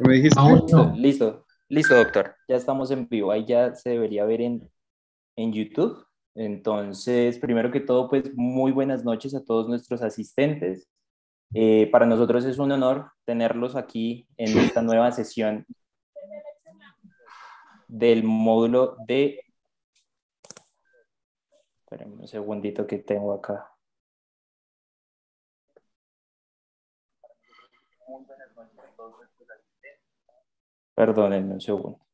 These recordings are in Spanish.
¿Me dijiste? Listo, listo, listo, doctor. Ya estamos en vivo. Ahí ya se debería ver en, en YouTube. Entonces, primero que todo, pues muy buenas noches a todos nuestros asistentes. Eh, para nosotros es un honor tenerlos aquí en esta nueva sesión del módulo de... Espérenme un segundito que tengo acá. Perdónenme un segundo.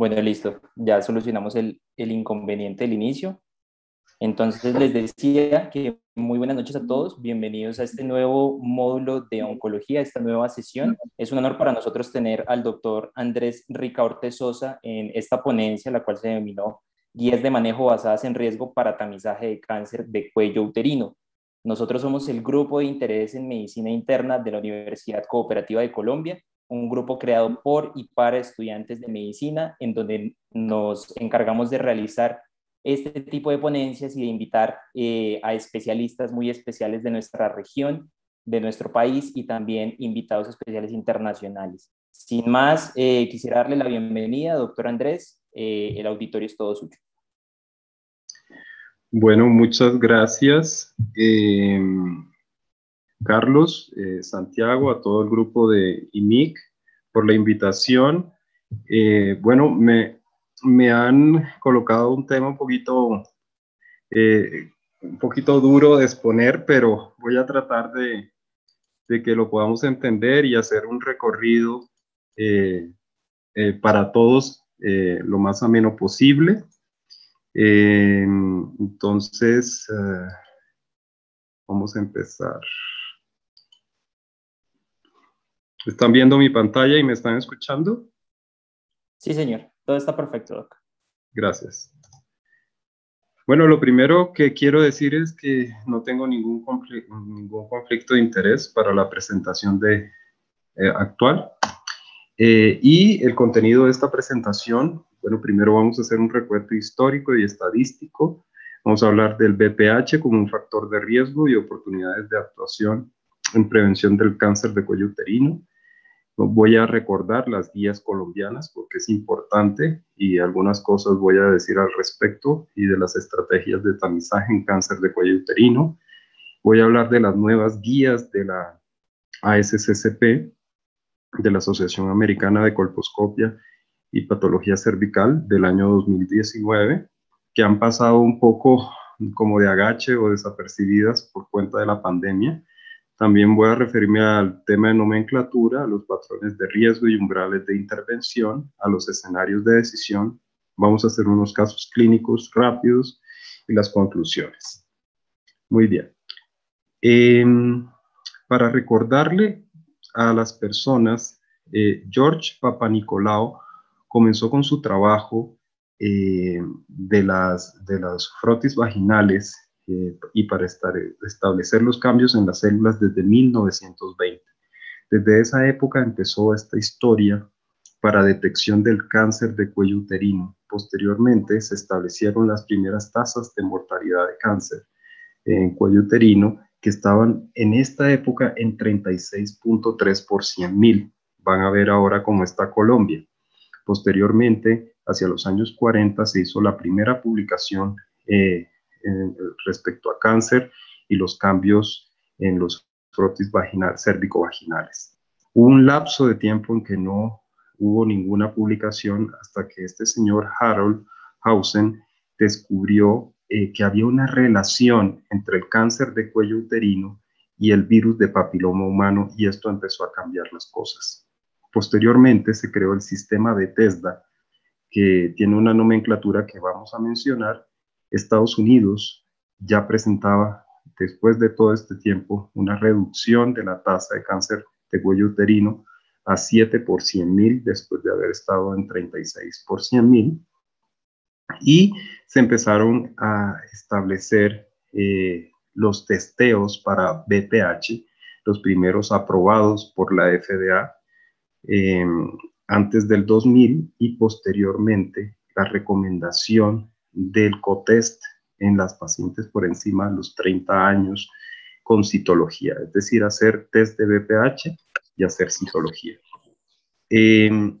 Bueno, listo. Ya solucionamos el, el inconveniente del inicio. Entonces les decía que muy buenas noches a todos, bienvenidos a este nuevo módulo de oncología, esta nueva sesión. Es un honor para nosotros tener al doctor Andrés Ricaurte Sosa en esta ponencia, la cual se denominó Guías de manejo basadas en riesgo para tamizaje de cáncer de cuello uterino. Nosotros somos el grupo de interés en medicina interna de la Universidad Cooperativa de Colombia, un grupo creado por y para estudiantes de medicina, en donde nos encargamos de realizar este tipo de ponencias y de invitar eh, a especialistas muy especiales de nuestra región, de nuestro país y también invitados especiales internacionales. Sin más, eh, quisiera darle la bienvenida, doctor Andrés. Eh, el auditorio es todo suyo. Bueno, muchas gracias, Carlos, Santiago, a todo el grupo de IMIC por la invitación. bueno, me, me han colocado un tema un poquito, eh, un poquito duro de exponer, pero voy a tratar de, que lo podamos entender y hacer un recorrido eh, eh, para todos lo más ameno posible. entonces, vamos a empezar. ¿Están viendo mi pantalla y me están escuchando? Sí, señor. Todo está perfecto, Doc. Gracias. Bueno, lo primero que quiero decir es que no tengo ningún, ningún conflicto de interés para la presentación de, eh, actual. Eh, y el contenido de esta presentación, bueno, primero vamos a hacer un recuento histórico y estadístico. Vamos a hablar del BPH como un factor de riesgo y oportunidades de actuación en prevención del cáncer de cuello uterino. Voy a recordar las guías colombianas porque es importante y algunas cosas voy a decir al respecto y de las estrategias de tamizaje en cáncer de cuello uterino. Voy a hablar de las nuevas guías de la ASCCP, de la Asociación Americana de Colposcopia y Patología Cervical del año 2019, que han pasado un poco como de agache o desapercibidas por cuenta de la pandemia también voy a referirme al tema de nomenclatura, a los patrones de riesgo y umbrales de intervención, a los escenarios de decisión. Vamos a hacer unos casos clínicos rápidos y las conclusiones. Muy bien. Em, para recordarle a las personas, eh, George Papanicolao comenzó con su trabajo eh, de, las, de las frotis vaginales eh, y para establecer los cambios en las células desde 1920. Desde esa época empezó esta historia para detección del cáncer de cuello uterino. Posteriormente se establecieron las primeras tasas de mortalidad de cáncer en cuello uterino que estaban en esta época en 36.3 por 100 mil. Van a ver ahora cómo está Colombia. Posteriormente, hacia los años 40, se hizo la primera publicación eh, respecto a cáncer y los cambios en los frotis vaginal, cérvico-vaginales. Hubo un lapso de tiempo en que no hubo ninguna publicación hasta que este señor Harold Hausen descubrió eh, que había una relación entre el cáncer de cuello uterino y el virus de papiloma humano y esto empezó a cambiar las cosas. Posteriormente se creó el sistema de TESDA, que tiene una nomenclatura que vamos a mencionar, Estados Unidos ya presentaba después de todo este tiempo, una reducción de la tasa de cáncer de cuello uterino a 7 por 100 mil después de haber estado en 36 por 100 mil. Y se empezaron a establecer eh, los testeos para BPH, los primeros aprobados por la FDA em, antes del 2000 y posteriormente la recomendación del COTEST en las pacientes por encima de los 30 años con citología, es decir, hacer test de BPH y hacer citología. Em,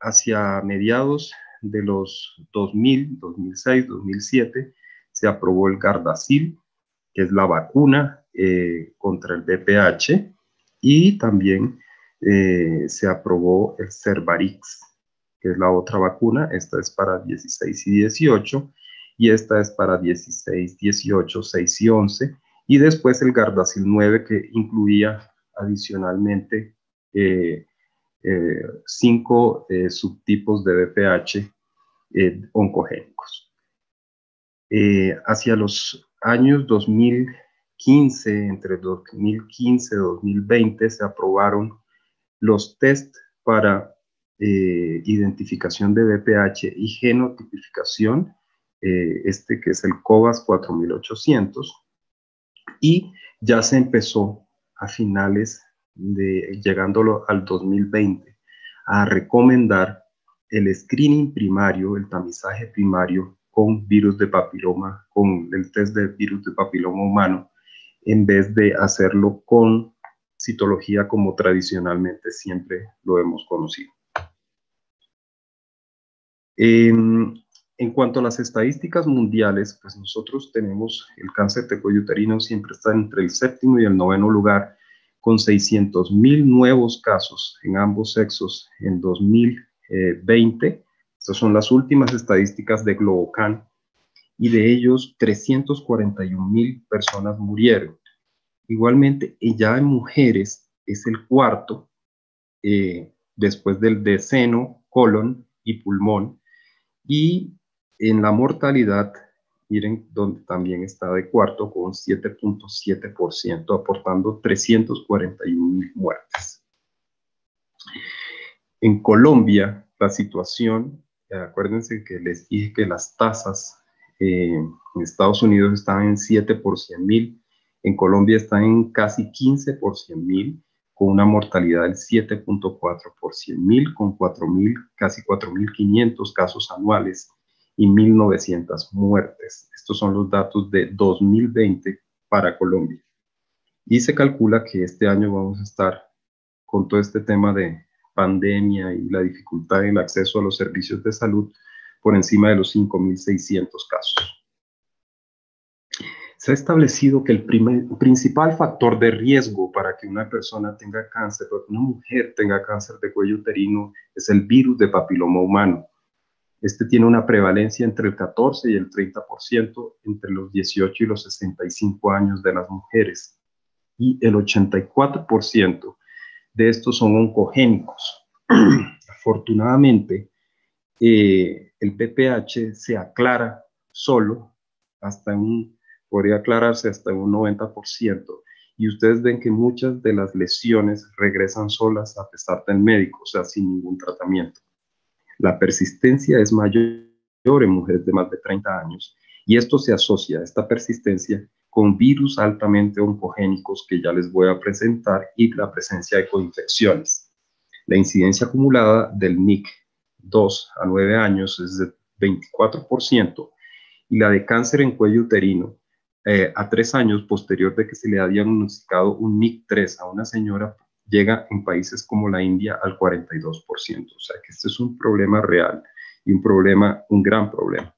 hacia mediados de los 2000, 2006, 2007, se aprobó el Gardasil, que es la vacuna eh, contra el BPH, y también eh, se aprobó el Cervarix, es la otra vacuna. Esta es para 16 y 18, y esta es para 16, 18, 6 y 11. Y después el Gardasil 9, que incluía adicionalmente eh, cinco subtipos de BPH oncogénicos. hacia los años 2015, entre 2015 y 2020, se aprobaron los test para eh, identificación de BPH y genotipificación, eh, este que es el COVAS 4800, y ya se empezó a finales de, llegándolo al 2020, a recomendar el screening primario, el tamizaje primario con virus de papiloma, con el test de virus de papiloma humano, en vez de hacerlo con citología como tradicionalmente siempre lo hemos conocido. En, cuanto a las estadísticas mundiales, pues nosotros tenemos el cáncer de cuello uterino siempre está entre el séptimo y el noveno lugar, con 600 mil nuevos casos en ambos sexos en 2020 estas son las últimas estadísticas de Globocan y de ellos 341 mil personas murieron. Igualmente, ya en mujeres es el cuarto eh, después del de seno, colon y pulmón. Y en la mortalidad, miren donde también está de cuarto con 7.7%, aportando 341 mil muertes. En Colombia, la situación acuérdense que les dije que las tasas eh, en Estados Unidos están en 7 por 100 mil, en Colombia están en casi 15 por 100 mil, con una mortalidad del 7.4 por 100 mil, con 4 mil, casi 4.500 casos anuales y 1.900 muertes. Estos son los datos de 2020 para Colombia. Y se calcula que este año vamos a estar con todo este tema de pandemia y la dificultad en el acceso a los servicios de salud por encima de los 5.600 casos. Se ha establecido que el principal factor de riesgo para que una persona tenga cáncer, para que una mujer tenga cáncer de cuello uterino, es el virus de papiloma humano. Este tiene una prevalencia entre el 14 y el 30% entre los 18 y los 65 años de las mujeres y el 84% de estos son oncogénicos. Afortunadamente, eh, el PPH se aclara solo hasta un, podría aclararse hasta un 90%. Y ustedes ven que muchas de las lesiones regresan solas a pesar del médico, o sea, sin ningún tratamiento. La persistencia es mayor en mujeres de más de 30 años y esto se asocia, esta persistencia, con virus altamente oncogénicos que ya les voy a presentar y la presencia de coinfecciones. La incidencia acumulada del NIC 2 a 9 años es de 24% y la de cáncer en cuello uterino eh, a 3 años posterior de que se le ha diagnosticado un NIC 3 a una señora llega en países como la India al 42%. O sea que este es un problema real y un problema, un gran problema.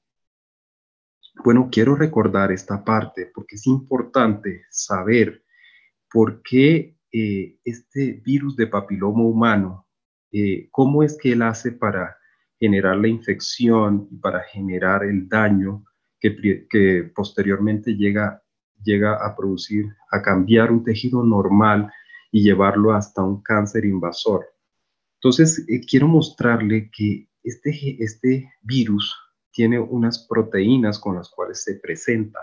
Bueno, quiero recordar esta parte porque es importante saber por qué eh, este virus de papiloma humano, eh, cómo es que él hace para generar la infección y para generar el daño que, posteriormente llega, llega a producir, a cambiar un tejido normal y llevarlo hasta un cáncer invasor. Entonces, eh, quiero mostrarle que este, este virus tiene unas proteínas con las cuales se presenta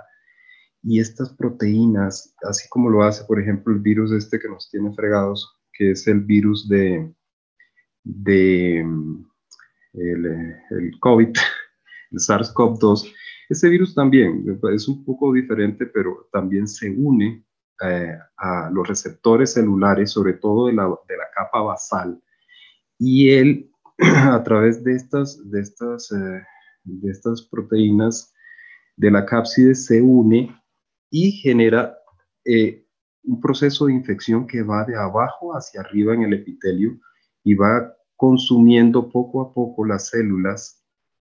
y estas proteínas, así como lo hace, por ejemplo, el virus este que nos tiene fregados, que es el virus de, de el, el COVID, el SARS-CoV-2, ese virus también es un poco diferente, pero también se une eh, a los receptores celulares, sobre todo de la, de la, capa basal, y él, a través de estas, de estas, eh, de estas proteínas de la cápside, se une y genera eh, un proceso de infección que va de abajo hacia arriba en el epitelio y va consumiendo poco a poco las células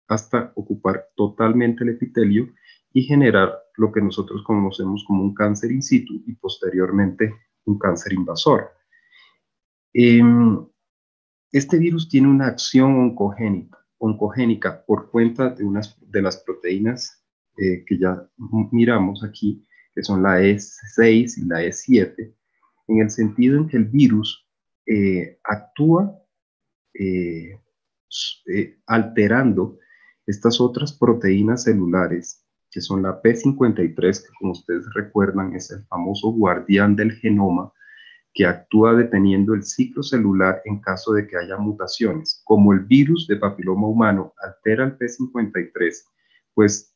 hasta ocupar totalmente el epitelio y generar lo que nosotros conocemos como un cáncer in situ y posteriormente un cáncer invasor. Em, este virus tiene una acción oncogénica, por cuenta de, unas, de las proteínas eh, que ya miramos aquí, que son la E6 y la E7, en el sentido en que el virus eh, actúa eh, alterando estas otras proteínas celulares, que son la P53, que como ustedes recuerdan es el famoso guardián del genoma, que actúa deteniendo el ciclo celular en caso de que haya mutaciones. Como el virus de papiloma humano altera el P53, pues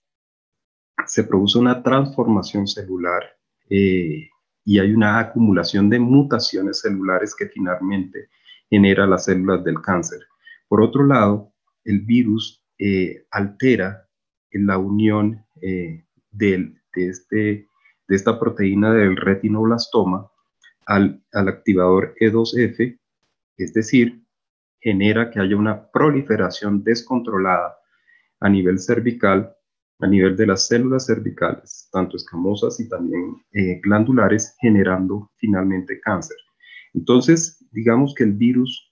se produce una transformación celular eh, y hay una acumulación de mutaciones celulares que finalmente genera las células del cáncer. Por otro lado, el virus eh, altera la unión eh, de, este, de esta proteína del retinoblastoma al, al activador E2F, es decir, genera que haya una proliferación descontrolada a nivel cervical, a nivel de las células cervicales, tanto escamosas y también eh, glandulares, generando finalmente cáncer. Entonces, digamos que el virus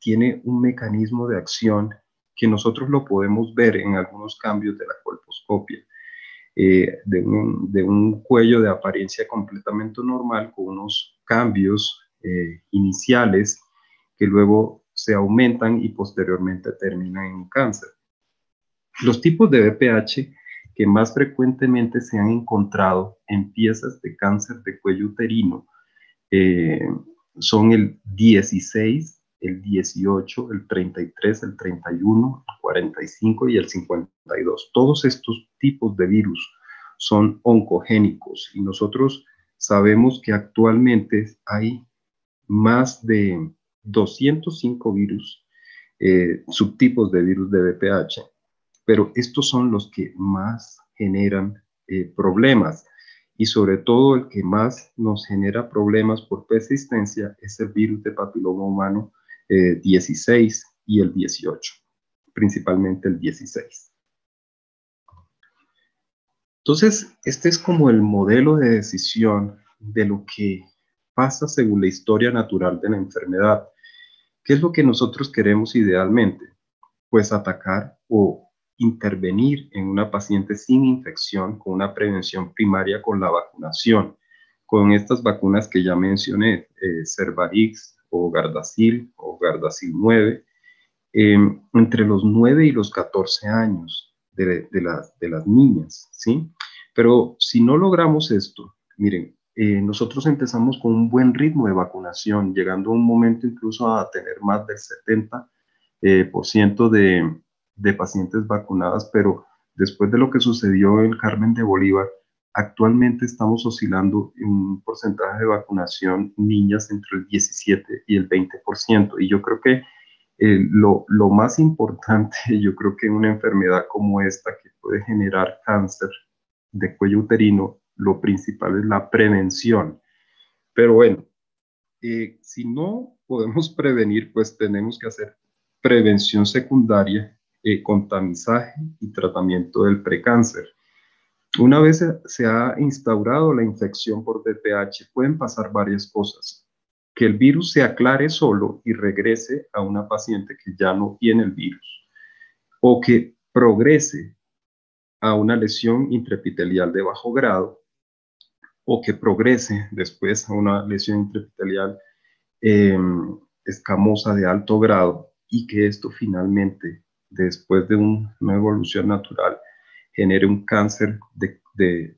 tiene un mecanismo de acción que nosotros lo podemos ver en algunos cambios de la colposcopia, eh, de, un, cuello de apariencia completamente normal con unos cambios eh, iniciales que luego se aumentan y posteriormente terminan en cáncer. Los tipos de BPH que más frecuentemente se han encontrado en piezas de cáncer de cuello uterino eh, son el 16, el 18, el 33, el 31, el 45 y el 52. Todos estos tipos de virus son oncogénicos y nosotros sabemos que actualmente hay más de 205 virus, eh, subtipos de virus de VPH, pero estos son los que más generan eh, problemas y sobre todo el que más nos genera problemas por persistencia es el virus de papiloma humano 16 eh, y el 18, principalmente el 16. Entonces, este es como el modelo de decisión de lo que pasa según la historia natural de la enfermedad. ¿Qué es lo que nosotros queremos idealmente? Pues atacar o intervenir en una paciente sin infección con una prevención primaria con la vacunación, con estas vacunas que ya mencioné, eh, Cervarix, o Gardasil o Gardasil 9 em, entre los 9 y los 14 años de, las, de las niñas, ¿sí? Pero si no logramos esto, miren, eh, nosotros empezamos con un buen ritmo de vacunación, llegando a un momento incluso a tener más del 70% eh, por ciento de, de pacientes vacunadas, pero después de lo que sucedió en Carmen de Bolívar, Actualmente estamos oscilando en un porcentaje de vacunación niñas entre el 17 y el 20%. Y yo creo que eh, lo, lo, más importante, yo creo que una enfermedad como esta que puede generar cáncer de cuello uterino, lo principal es la prevención. Pero bueno, eh, si no podemos prevenir, pues tenemos que hacer prevención secundaria eh, y tratamiento del precáncer. Una vez se ha instaurado la infección por VPH, pueden pasar varias cosas. Que el virus se aclare solo y regrese a una paciente que ya no tiene el virus. O que progrese a una lesión intraepitelial de bajo grado. O que progrese después a una lesión intraepitelial em, escamosa de alto grado. Y que esto finalmente, después de una evolución natural, genere un cáncer de,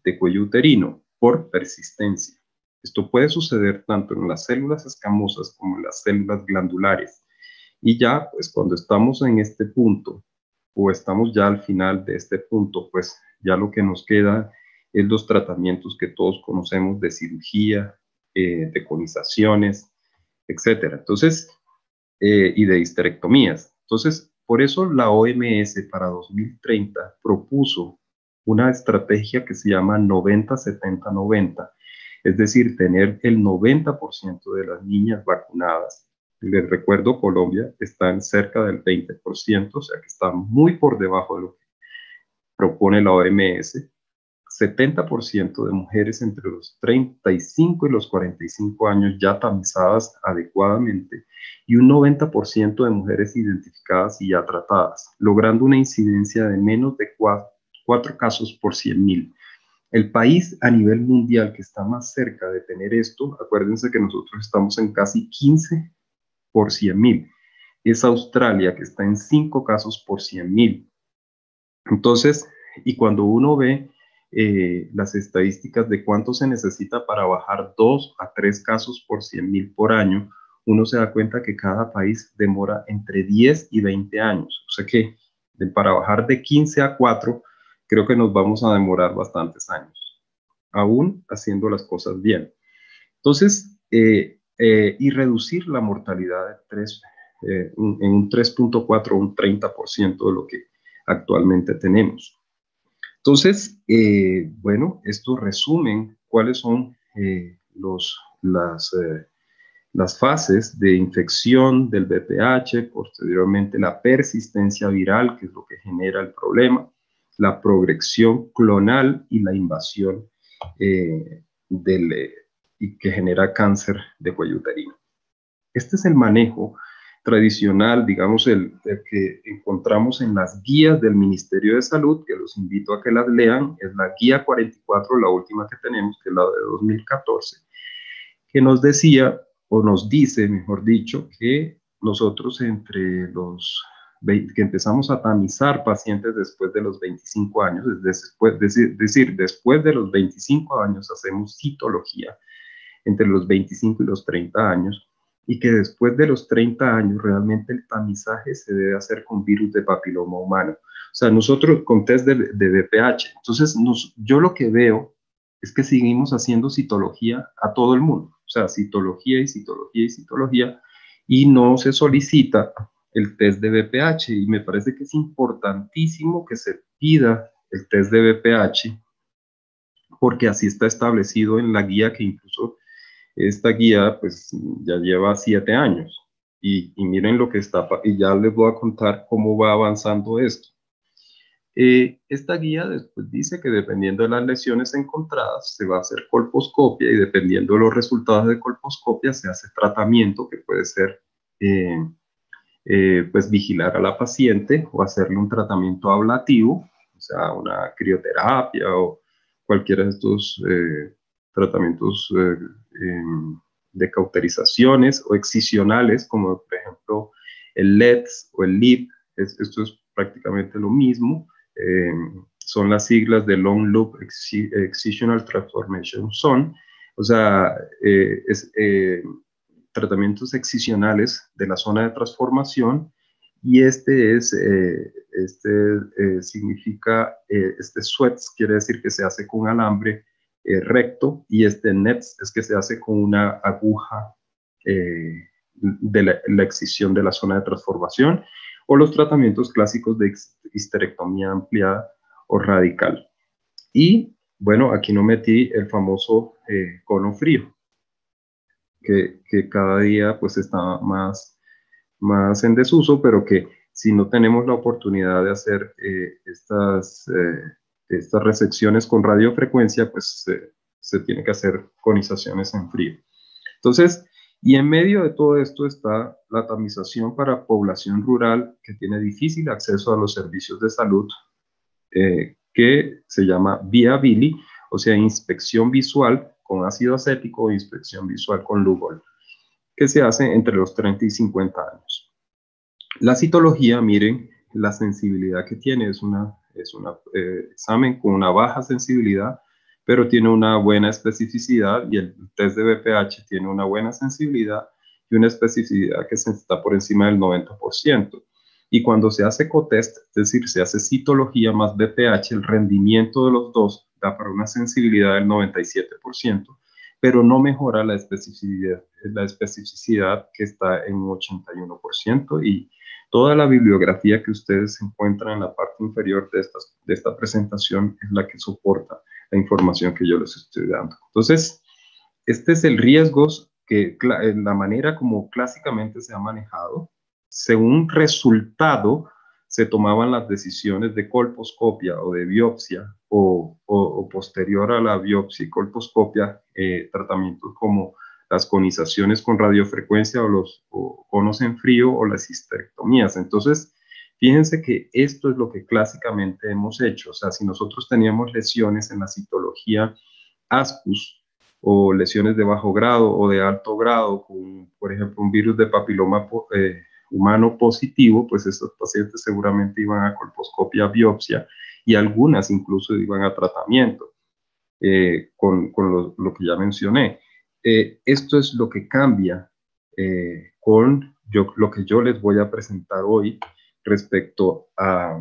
de cuello uterino por persistencia. Esto puede suceder tanto en las células escamosas como en las células glandulares. Y ya, pues cuando estamos en este punto o estamos ya al final de este punto, pues ya lo que nos queda es los tratamientos que todos conocemos de cirugía, eh, de conizaciones, etcétera. Entonces, eh, y de histerectomías. Entonces, por eso la OMS para 2030 propuso una estrategia que se llama 90-70-90, es decir, tener el 90% de las niñas vacunadas. Les recuerdo, Colombia está en cerca del 20%, o sea que está muy por debajo de lo que propone la OMS. 70% de mujeres entre los 35 y los 45 años ya tamizadas adecuadamente y un 90% de mujeres identificadas y ya tratadas, logrando una incidencia de menos de 4, casos por 100.000. El país a nivel mundial que está más cerca de tener esto, acuérdense que nosotros estamos en casi 15 por 100.000, es Australia que está en 5 casos por 100.000. Entonces, y cuando uno ve eh, las estadísticas de cuánto se necesita para bajar 2 a 3 casos por 100 mil por año, uno se da cuenta que cada país demora entre 10 y 20 años. O sea que para bajar de 15 a 4, creo que nos vamos a demorar bastantes años, aún haciendo las cosas bien. Entonces, eh, eh, y reducir la mortalidad de 3, en un 3.4 o un 30% de lo que actualmente tenemos. Entonces, eh, bueno, esto resumen cuáles son eh, las, eh, las fases de infección del BPH, posteriormente la persistencia viral, que es lo que genera el problema, la progresión clonal y la invasión que genera cáncer de cuello uterino. Este es el manejo tradicional, digamos, el, que encontramos en las guías del Ministerio de Salud, que los invito a que las lean, es la guía 44, la última que tenemos, que es la de 2014, que nos decía, o nos dice, mejor dicho, que nosotros entre los que empezamos a tamizar pacientes después de los 25 años, es decir, después de los 25 años hacemos citología, entre los 25 y los 30 años, y que después de los 30 años realmente el tamizaje se debe hacer con virus de papiloma humano. O sea, nosotros con test de, de BPH. Entonces, yo lo que veo es que seguimos haciendo citología a todo el mundo. O sea, citología y citología y citología y no se solicita el test de BPH y me parece que es importantísimo que se pida el test de BPH porque así está establecido en la guía que incluso esta guía pues ya lleva siete años y, miren lo que está, y ya les voy a contar cómo va avanzando esto. Eh, esta guía después dice que dependiendo de las lesiones encontradas se va a hacer colposcopia y dependiendo de los resultados de colposcopia se hace tratamiento que puede ser eh, eh, pues vigilar a la paciente o hacerle un tratamiento ablativo, o sea, una crioterapia o cualquiera de estos tratamientos eh, em, de cauterizaciones o excisionales, como por ejemplo el LEDS o el LIP, esto es prácticamente lo mismo, em, son las siglas de Long Loop Excisional Transformation Zone, o sea, eh, es, eh, tratamientos excisionales de la zona de transformación y este es, este significa, este sweats quiere decir que se hace con alambre eh, recto y este NETS es que se hace con una aguja eh, de la, la, excisión de la zona de transformación o los tratamientos clásicos de histerectomía ampliada o radical. Y bueno, aquí no metí el famoso eh, cono frío, que, que, cada día pues está más, más en desuso, pero que si no tenemos la oportunidad de hacer estas estas resecciones con radiofrecuencia, pues se tiene que hacer conizaciones en frío. Entonces, y en medio de todo esto está la tamización para población rural que tiene difícil acceso a los servicios de salud, eh, que se llama vía Billy, o sea, inspección visual con ácido acético o inspección visual con Lugol, que se hace entre los 30 y 50 años. La citología, miren, la sensibilidad que tiene es una Es un eh, examen con una baja sensibilidad, pero tiene una buena especificidad y el test de BPH tiene una buena sensibilidad y una especificidad que está por encima del 90%. Y cuando se hace cotest, es decir, se hace citología más BPH, el rendimiento de los dos da para una sensibilidad del 97%, pero no mejora la especificidad, la especificidad que está en un 81% y toda la bibliografía que ustedes encuentran en la parte inferior de, esta presentación es la que soporta la información que yo les estoy dando. Entonces, este es el riesgo que la manera como clásicamente se ha manejado según resultado se tomaban las decisiones de colposcopia o de biopsia o, posterior a la biopsia y colposcopia, eh, tratamientos como las conizaciones con radiofrecuencia o los conos en frío o las histerectomías. Entonces, fíjense que esto es lo que clásicamente hemos hecho. O sea, si nosotros teníamos lesiones en la citología ASPUS o lesiones de bajo grado o de alto grado, con, por ejemplo, un virus de papiloma eh, humano positivo, pues estos pacientes seguramente iban a colposcopia, biopsia y algunas incluso iban a tratamiento eh, con, lo, que ya mencioné. Eh, esto es lo que cambia eh, con lo que yo les voy a presentar hoy respecto a,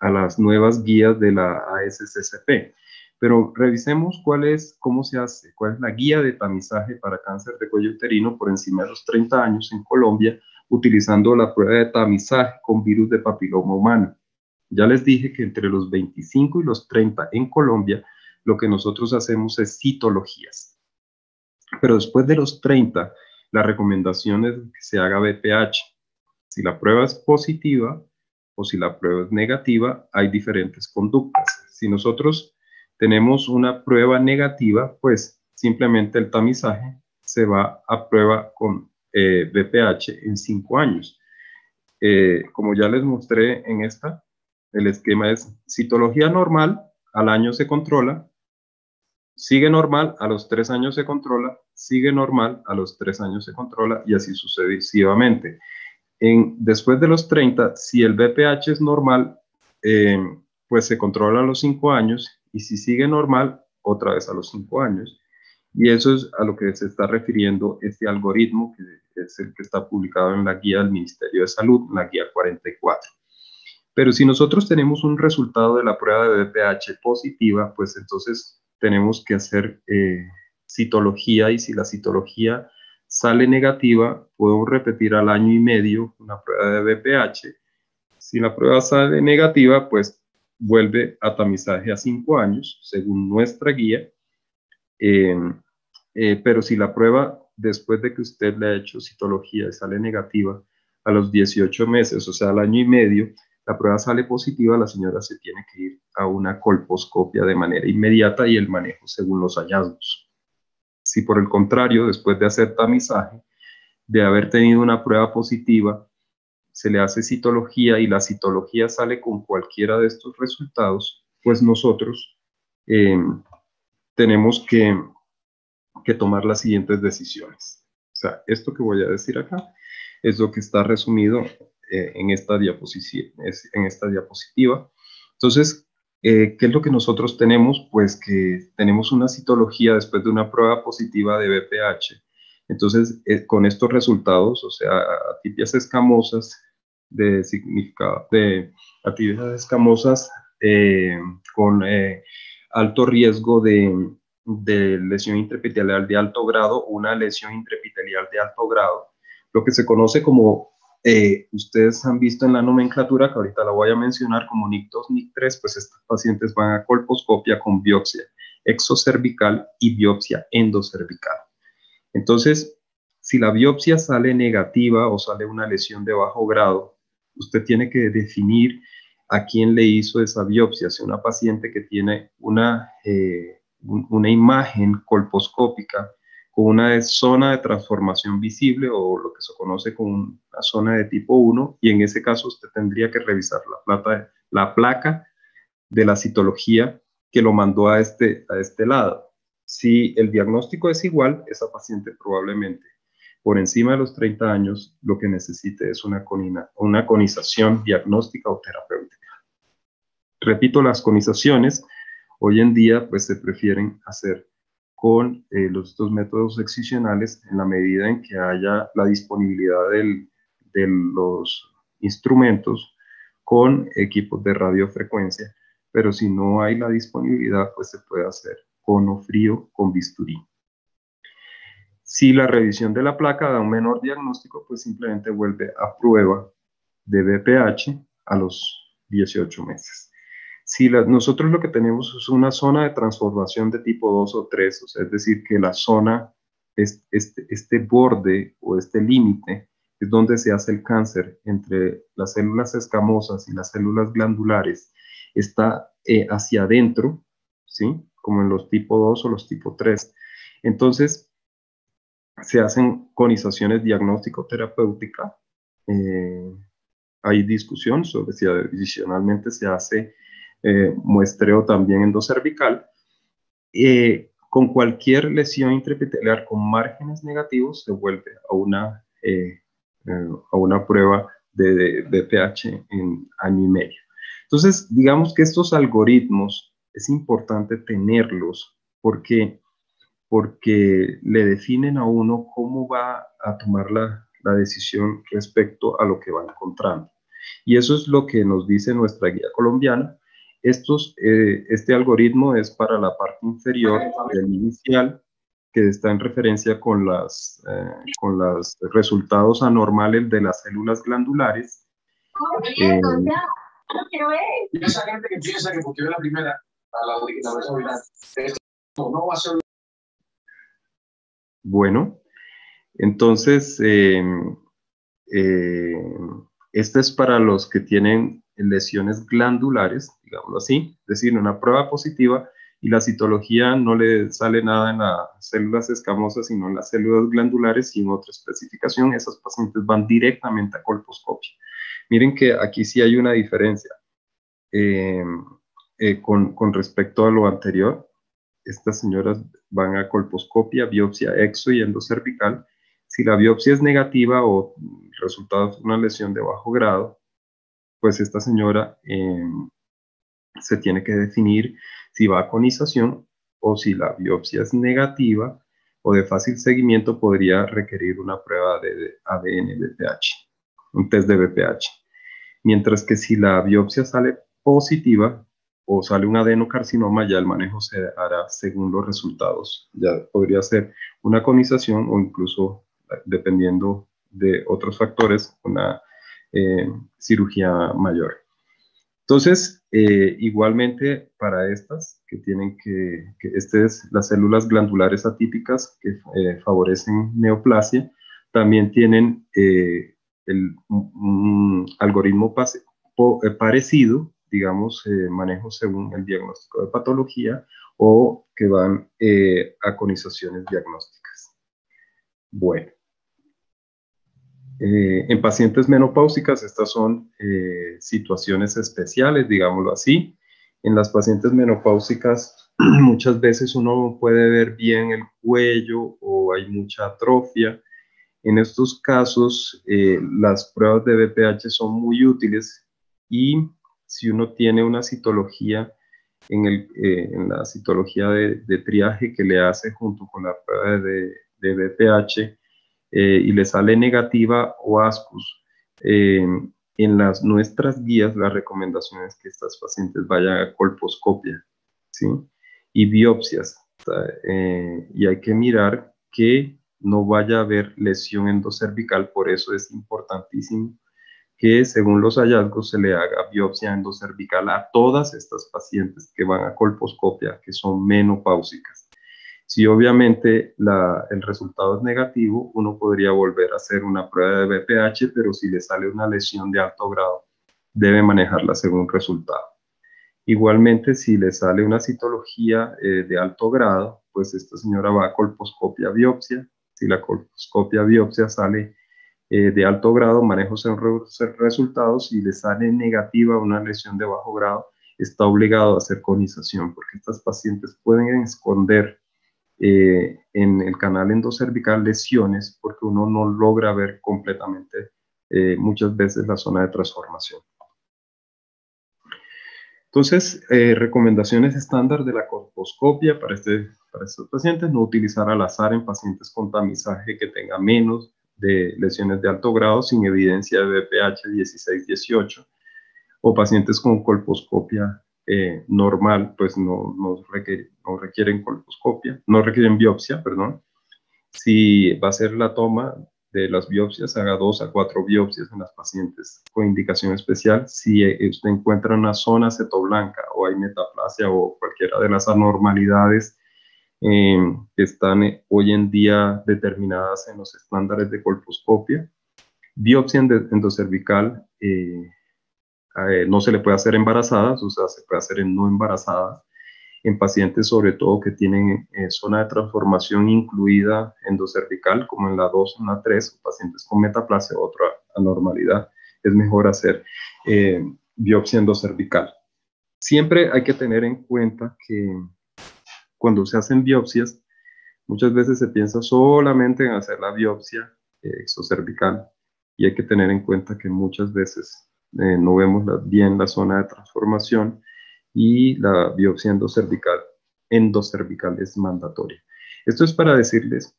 a las nuevas guías de la ASCCP. Pero revisemos cuál es, cómo se hace, cuál es la guía de tamizaje para cáncer de cuello uterino por encima de los 30 años en Colombia utilizando la prueba de tamizaje con virus de papiloma humano. Ya les dije que entre los 25 y los 30 en Colombia, lo que nosotros hacemos es citologías. Pero después de los 30, la recomendación es que se haga BPH. Si la prueba es positiva o si la prueba es negativa, hay diferentes conductas. Si nosotros tenemos una prueba negativa, pues simplemente el tamizaje se va a prueba con eh, BPH en cinco años. Eh, como ya les mostré en esta, el esquema es citología normal, al año se controla, sigue normal, a los tres años se controla, sigue normal, a los tres años se controla y así sucesivamente. En, después de los 30, si el BPH es normal, eh, pues se controla a los cinco años y si sigue normal, otra vez a los cinco años. Y eso es a lo que se está refiriendo este algoritmo, que es el que está publicado en la guía del Ministerio de Salud, la guía 44. Pero si nosotros tenemos un resultado de la prueba de BPH positiva, pues entonces tenemos que hacer eh, citología y si la citología sale negativa, podemos repetir al año y medio una prueba de BPH. Si la prueba sale negativa, pues vuelve a tamizaje a cinco años, según nuestra guía. Eh, eh, pero si la prueba, después de que usted le ha hecho citología sale negativa, a los 18 meses, o sea, al año y medio, la prueba sale positiva, la señora se tiene que ir a una colposcopia de manera inmediata y el manejo según los hallazgos. Si por el contrario, después de hacer tamizaje, de haber tenido una prueba positiva, se le hace citología y la citología sale con cualquiera de estos resultados, pues nosotros eh, tenemos que que tomar las siguientes decisiones. O sea, esto que voy a decir acá es lo que está resumido eh, en, esta en esta diapositiva. Entonces, eh, ¿qué es lo que nosotros tenemos? Pues que tenemos una citología después de una prueba positiva de BPH. Entonces, eh, con estos resultados, o sea, atipias escamosas de significado, de atipias escamosas con alto riesgo de de lesión intraepitelial de alto grado una lesión intraepitelial de alto grado, lo que se conoce como, eh, ustedes han visto en la nomenclatura, que ahorita la voy a mencionar como NIC2, NIC3, pues estos pacientes van a colposcopia con biopsia exocervical y biopsia endocervical. Entonces, si la biopsia sale negativa o sale una lesión de bajo grado, usted tiene que definir a quién le hizo esa biopsia, si una paciente que tiene una eh, una imagen colposcópica con una zona de transformación visible o lo que se conoce como una zona de tipo 1 y en ese caso usted tendría que revisar la, la placa de la citología que lo mandó a este, a este lado. Si el diagnóstico es igual, esa paciente probablemente por encima de los 30 años lo que necesite es una, conina, una conización diagnóstica o terapéutica. repito, las conizaciones hoy en día pues se prefieren hacer con eh, los, estos métodos excisionales en la medida en que haya la disponibilidad de los instrumentos con equipos de radiofrecuencia, pero si no hay la disponibilidad, pues se puede hacer cono frío con bisturí. Si la revisión de la placa da un menor diagnóstico, pues simplemente vuelve a prueba de BPH a los 18 meses. Si nosotros lo que tenemos es una zona de transformación de tipo 2 o 3, o sea, es decir, que la zona, este, este borde o este límite es donde se hace el cáncer entre las células escamosas y las células glandulares, está eh, hacia adentro, ¿sí? Como en los tipo 2 o los tipo 3. Entonces, se hacen conizaciones diagnóstico-terapéuticas. Eh, hay discusión sobre si adicionalmente se hace eh, muestreo también endocervical. Eh, con cualquier lesión intraepitelial con márgenes negativos se vuelve a una eh, a una prueba de, de, pH en año y medio. Entonces, digamos que estos algoritmos es importante tenerlos porque, porque le definen a uno cómo va a tomar la, la decisión respecto a lo que va encontrando. Y eso es lo que nos dice nuestra guía colombiana. Estos, eh, este algoritmo es para la parte inferior del inicial que está en referencia con, las, eh, con los resultados anormales de las células glandulares. Eh, y esa gente que piensa que porque ve la primera, a la, la no va a ser... Bueno, entonces, eh, este es para los que tienen lesiones glandulares, digámoslo así, es decir, una prueba positiva y la citología no le sale nada en las células escamosas, sino en las células glandulares en otra especificación, esas pacientes van directamente a colposcopia. Miren que aquí sí hay una diferencia eh, eh, con, con, respecto a lo anterior. Estas señoras van a colposcopia, biopsia exo y endocervical. Si la biopsia es negativa o el resultado es una lesión de bajo grado, pues esta señora eh, se tiene que definir si va a conización o si la biopsia es negativa o de fácil seguimiento podría requerir una prueba de ADN BPH, un test de BPH. Mientras que si la biopsia sale positiva o sale un adenocarcinoma, ya el manejo se hará según los resultados. Ya podría ser una conización o incluso, dependiendo de otros factores, una eh, cirugía mayor. Entonces, eh, igualmente para estas que tienen que, que este es las células glandulares atípicas que eh, favorecen neoplasia, también tienen el, algoritmo parecido, digamos, manejo según el diagnóstico de patología o que van a conizaciones diagnósticas. Bueno. Eh, en pacientes menopáusicas, estas son eh, situaciones especiales, digámoslo así. En las pacientes menopáusicas, muchas veces uno puede ver bien el cuello o hay mucha atrofia. En estos casos, eh, las pruebas de BPH son muy útiles y si uno tiene una citología en, el, en la citología de, de, triaje que le hace junto con la prueba de, de BPH, eh, y le sale negativa o ascus, eh, en las nuestras guías la recomendación es que estas pacientes vayan a colposcopia ¿sí? y biopsias. Eh, y hay que mirar que no vaya a haber lesión endocervical, por eso es importantísimo que según los hallazgos se le haga biopsia endocervical a todas estas pacientes que van a colposcopia, que son menopáusicas. Si obviamente el resultado es negativo, uno podría volver a hacer una prueba de BPH, pero si le sale una lesión de alto grado, debe manejarla según resultado. Igualmente, si le sale una citología eh, de alto grado, pues esta señora va a colposcopia biopsia. Si la colposcopia biopsia sale eh, de alto grado, manejo según resultados. Si le sale negativa una lesión de bajo grado, está obligado a hacer conización, porque estas pacientes pueden esconder eh, en el canal endocervical lesiones porque uno no logra ver completamente eh, muchas veces la zona de transformación. Entonces, eh, recomendaciones estándar de la colposcopia para, este, para estos pacientes, no utilizar al azar en pacientes con tamizaje que tenga menos de lesiones de alto grado sin evidencia de BPH 16-18 o pacientes con colposcopia eh, normal, pues no, no, requieren colposcopia, no requieren biopsia, perdón. Si va a ser la toma de las biopsias, haga dos a cuatro biopsias en las pacientes con indicación especial. Si eh, usted encuentra una zona cetoblanca o hay metaplasia o cualquiera de las anormalidades eh, que están eh, hoy en día determinadas en los estándares de colposcopia, biopsia endocervical no se le puede hacer embarazadas, o sea, se puede hacer en no embarazadas en pacientes sobre todo que tienen eh, zona de transformación incluida endocervical, como en la 2 o en la 3, pacientes con metaplasia o otra anormalidad, es mejor hacer eh, biopsia endocervical. Siempre hay que tener en cuenta que cuando se hacen biopsias, muchas veces se piensa solamente en hacer la biopsia eh, exocervical y hay que tener en cuenta que muchas veces no vemos bien la zona de transformación y la biopsia endocervical, endocervical es mandatoria. Esto es para decirles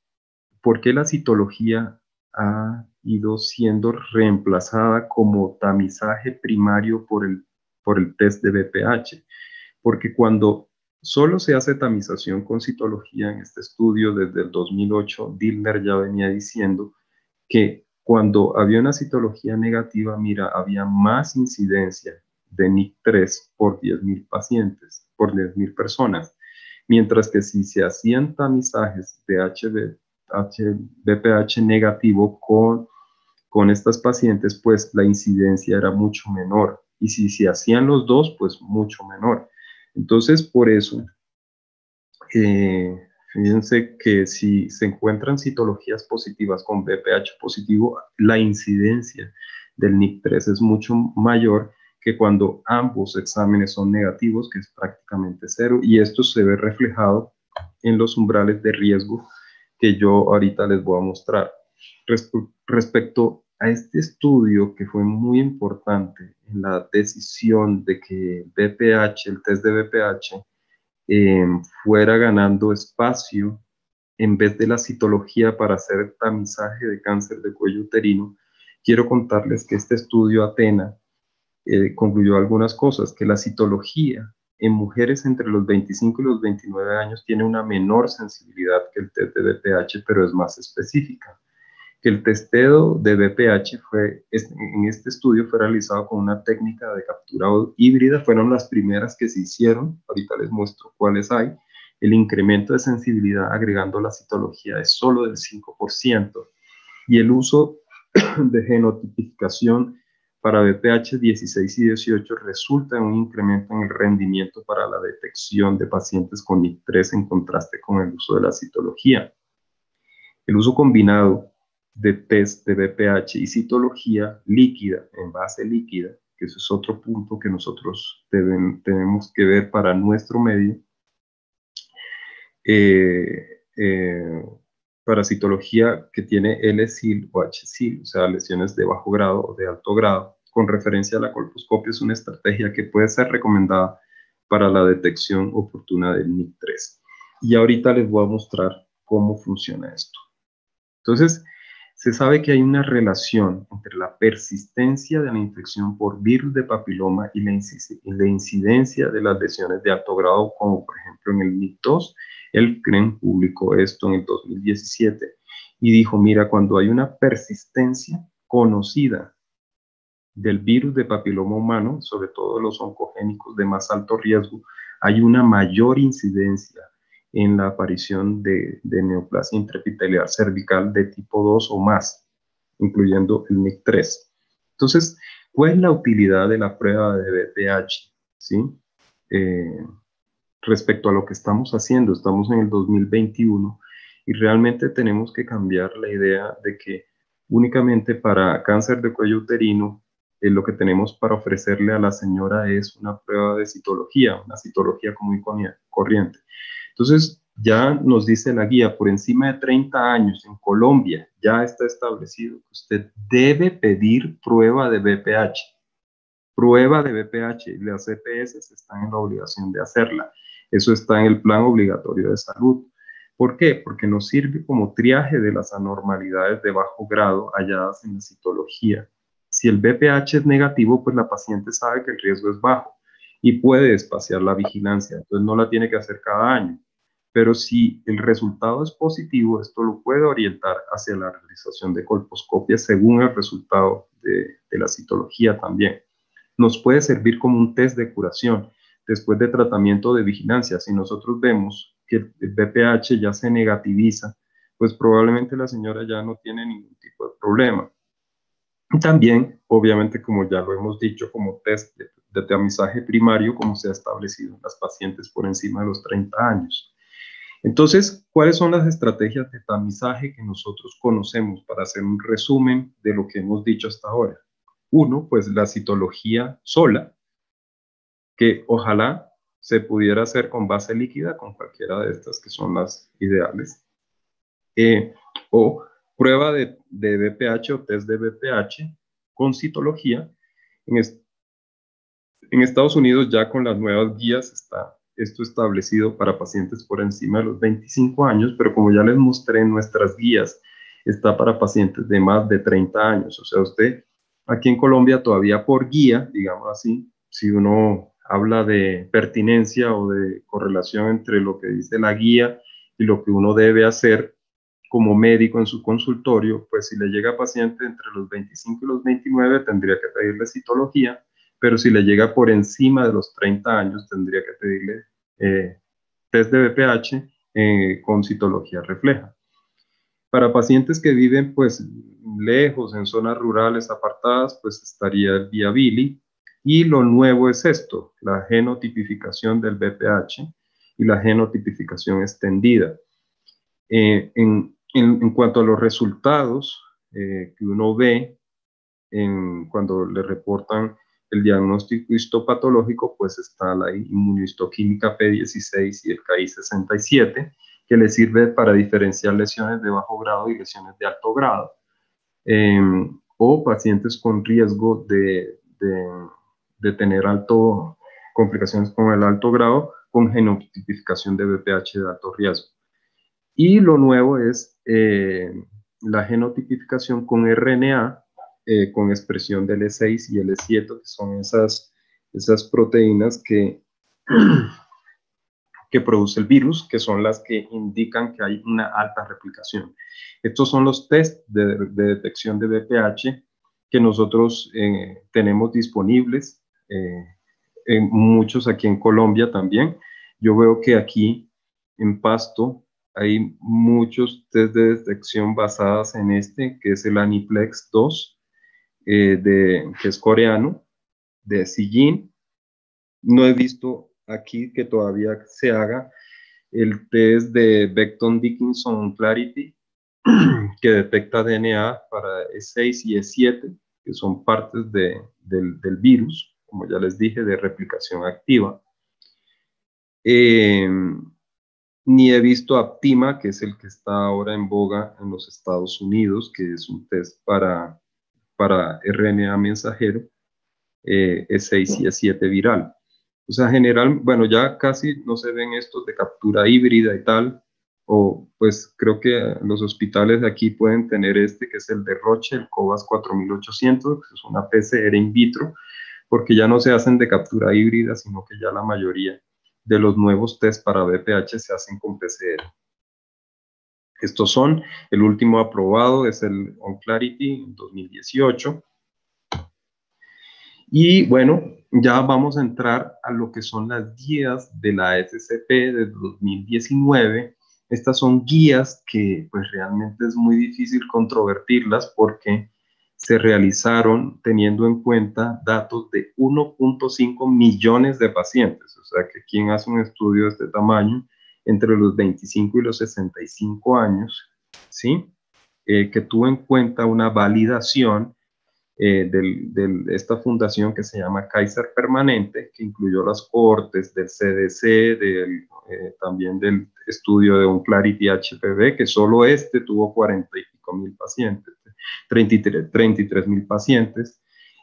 por qué la citología ha ido siendo reemplazada como tamizaje primario por el, por el test de BPH. Porque cuando solo se hace tamización con citología en este estudio desde el 2008, Dillner ya venía diciendo que cuando había una citología negativa, mira, había más incidencia de NIC3 por 10.000 pacientes, por 10.000 personas, mientras que si se hacían tamizajes de HB, BPH negativo con, con estas pacientes, pues la incidencia era mucho menor. Y si se hacían los dos, pues mucho menor. Entonces, por eso, eh, fíjense que si se encuentran citologías positivas con BPH positivo, la incidencia del NIC3 es mucho mayor que cuando ambos exámenes son negativos, que es prácticamente cero, y esto se ve reflejado en los umbrales de riesgo que yo ahorita les voy a mostrar. respecto a este estudio que fue muy importante en la decisión de que BPH, el test de BPH, em, fuera ganando espacio en vez de la citología para hacer tamizaje de cáncer de cuello uterino, quiero contarles que este estudio Atena eh, concluyó algunas cosas, que la citología en mujeres entre los 25 y los 29 años tiene una menor sensibilidad que el test de BPH, pero es más específica. Que el testeo de BPH fue, en este estudio fue realizado con una técnica de captura híbrida, fueron las primeras que se hicieron, ahorita les muestro cuáles hay. El incremento de sensibilidad agregando la citología es solo del 5% y el uso de genotipificación para BPH 16 y 18 resulta en un incremento en el rendimiento para la detección de pacientes con NIC3 en contraste con el uso de la citología. El uso combinado de test de BPH y citología líquida, en base líquida, que eso es otro punto que nosotros tenemos que ver para nuestro medio, eh, eh, parasitología que tiene L-SIL o H-SIL, o sea, lesiones de bajo grado o de alto grado, con referencia a la colposcopia, es una estrategia que puede ser recomendada para la detección oportuna del NIC3. Y ahorita les voy a mostrar cómo funciona esto. Entonces, se sabe que hay una relación entre la persistencia de la infección por virus de papiloma y la, incidencia de las lesiones de alto grado, como por ejemplo en el NIC2 el CREN publicó esto en el 2017 y dijo, mira, cuando hay una persistencia conocida del virus de papiloma humano, sobre todo los oncogénicos de más alto riesgo, hay una mayor incidencia en la aparición de, neoplasia intraepitelial cervical de tipo 2 o más, incluyendo el NIC3. Entonces, ¿cuál es la utilidad de la prueba de BPH? ¿Sí? Eh, respecto a lo que estamos haciendo. Estamos en el 2021 y realmente tenemos que cambiar la idea de que únicamente para cáncer de cuello uterino eh, lo que tenemos para ofrecerle a la señora es una prueba de citología, una citología común y corriente. Entonces, ya nos dice la guía, por encima de 30 años en Colombia ya está establecido que usted debe pedir prueba de BPH. prueba de BPH y las EPS están en la obligación de hacerla. Eso está en el plan obligatorio de salud. ¿Por qué? Porque nos sirve como triaje de las anormalidades de bajo grado halladas en la citología. Si el BPH es negativo, pues la paciente sabe que el riesgo es bajo y puede espaciar la vigilancia, entonces no la tiene que hacer cada año. Pero si el resultado es positivo, esto lo puede orientar hacia la realización de colposcopia según el resultado de, de la citología también. Nos puede servir como un test de curación después de tratamiento de vigilancia. Si nosotros vemos que el BPH ya se negativiza, pues probablemente la señora ya no tiene ningún tipo de problema. También, obviamente, como ya lo hemos dicho, como test de, de tamizaje primario, como se ha establecido en las pacientes por encima de los 30 años. Entonces, ¿cuáles son las estrategias de tamizaje que nosotros conocemos para hacer un resumen de lo que hemos dicho hasta ahora? Uno, pues la citología sola, que ojalá se pudiera hacer con base líquida, con cualquiera de estas que son las ideales. Eh, o prueba de, de, BPH o test de BPH con citología. En, en Estados Unidos ya con las nuevas guías está esto establecido para pacientes por encima de los 25 años, pero como ya les mostré en nuestras guías, está para pacientes de más de 30 años. O sea, usted aquí en Colombia todavía por guía, digamos así, si uno habla de pertinencia o de correlación entre lo que dice la guía y lo que uno debe hacer como médico en su consultorio, pues si le llega paciente entre los 25 y los 29 tendría que pedirle citología, pero si le llega por encima de los 30 años tendría que pedirle eh, test de BPH eh, con citología refleja. Para pacientes que viven pues lejos, en zonas rurales apartadas, pues estaría el Viabili, y lo nuevo es esto, la genotipificación del BPH y la genotipificación extendida. Eh, en, en, cuanto a los resultados eh, que uno ve en, cuando le reportan el diagnóstico histopatológico, pues está la inmunohistoquímica P16 y el KI67, que le sirve para diferenciar lesiones de bajo grado y lesiones de alto grado, eh, o pacientes con riesgo de, de de tener alto, complicaciones con el alto grado con genotipificación de BPH de alto riesgo. Y lo nuevo es eh, la genotipificación con RNA, eh, con expresión del E6 y el E7, que son esas, esas proteínas que, que produce el virus, que son las que indican que hay una alta replicación. Estos son los test de, detección de BPH que nosotros eh, tenemos disponibles eh, en muchos aquí en Colombia también. Yo veo que aquí en Pasto hay muchos test de detección basadas en este, que es el Aniplex 2, eh, de, que es coreano, de Sijin. No he visto aquí que todavía se haga el test de Becton Dickinson Clarity, que detecta DNA para E6 y E7, que son partes de, del, del virus como ya les dije, de replicación activa. Eh, ni he visto Aptima, que es el que está ahora en boga en los Estados Unidos, que es un test para, para RNA mensajero, eh, E6 y E7 viral. O sea, general, bueno, ya casi no se ven estos de captura híbrida y tal, o pues creo que los hospitales de aquí pueden tener este, que es el de Roche, el COVAS 4800, que es una PCR in vitro, porque ya no se hacen de captura híbrida, sino que ya la mayoría de los nuevos test para BPH se hacen con PCR. Estos son, el último aprobado es el OnClarity en 2018. Y bueno, ya vamos a entrar a lo que son las guías de la SCP de 2019. Estas son guías que pues realmente es muy difícil controvertirlas porque se realizaron teniendo en cuenta datos de 1.5 millones de pacientes, o sea que quien hace un estudio de este tamaño entre los 25 y los 65 años, ¿sí? Eh, que tuvo en cuenta una validación eh, de esta fundación que se llama Kaiser Permanente, que incluyó las cortes del CDC, del, eh, también del estudio de un Clarity HPV, que solo este tuvo 40 y pico mil pacientes, 33 mil pacientes.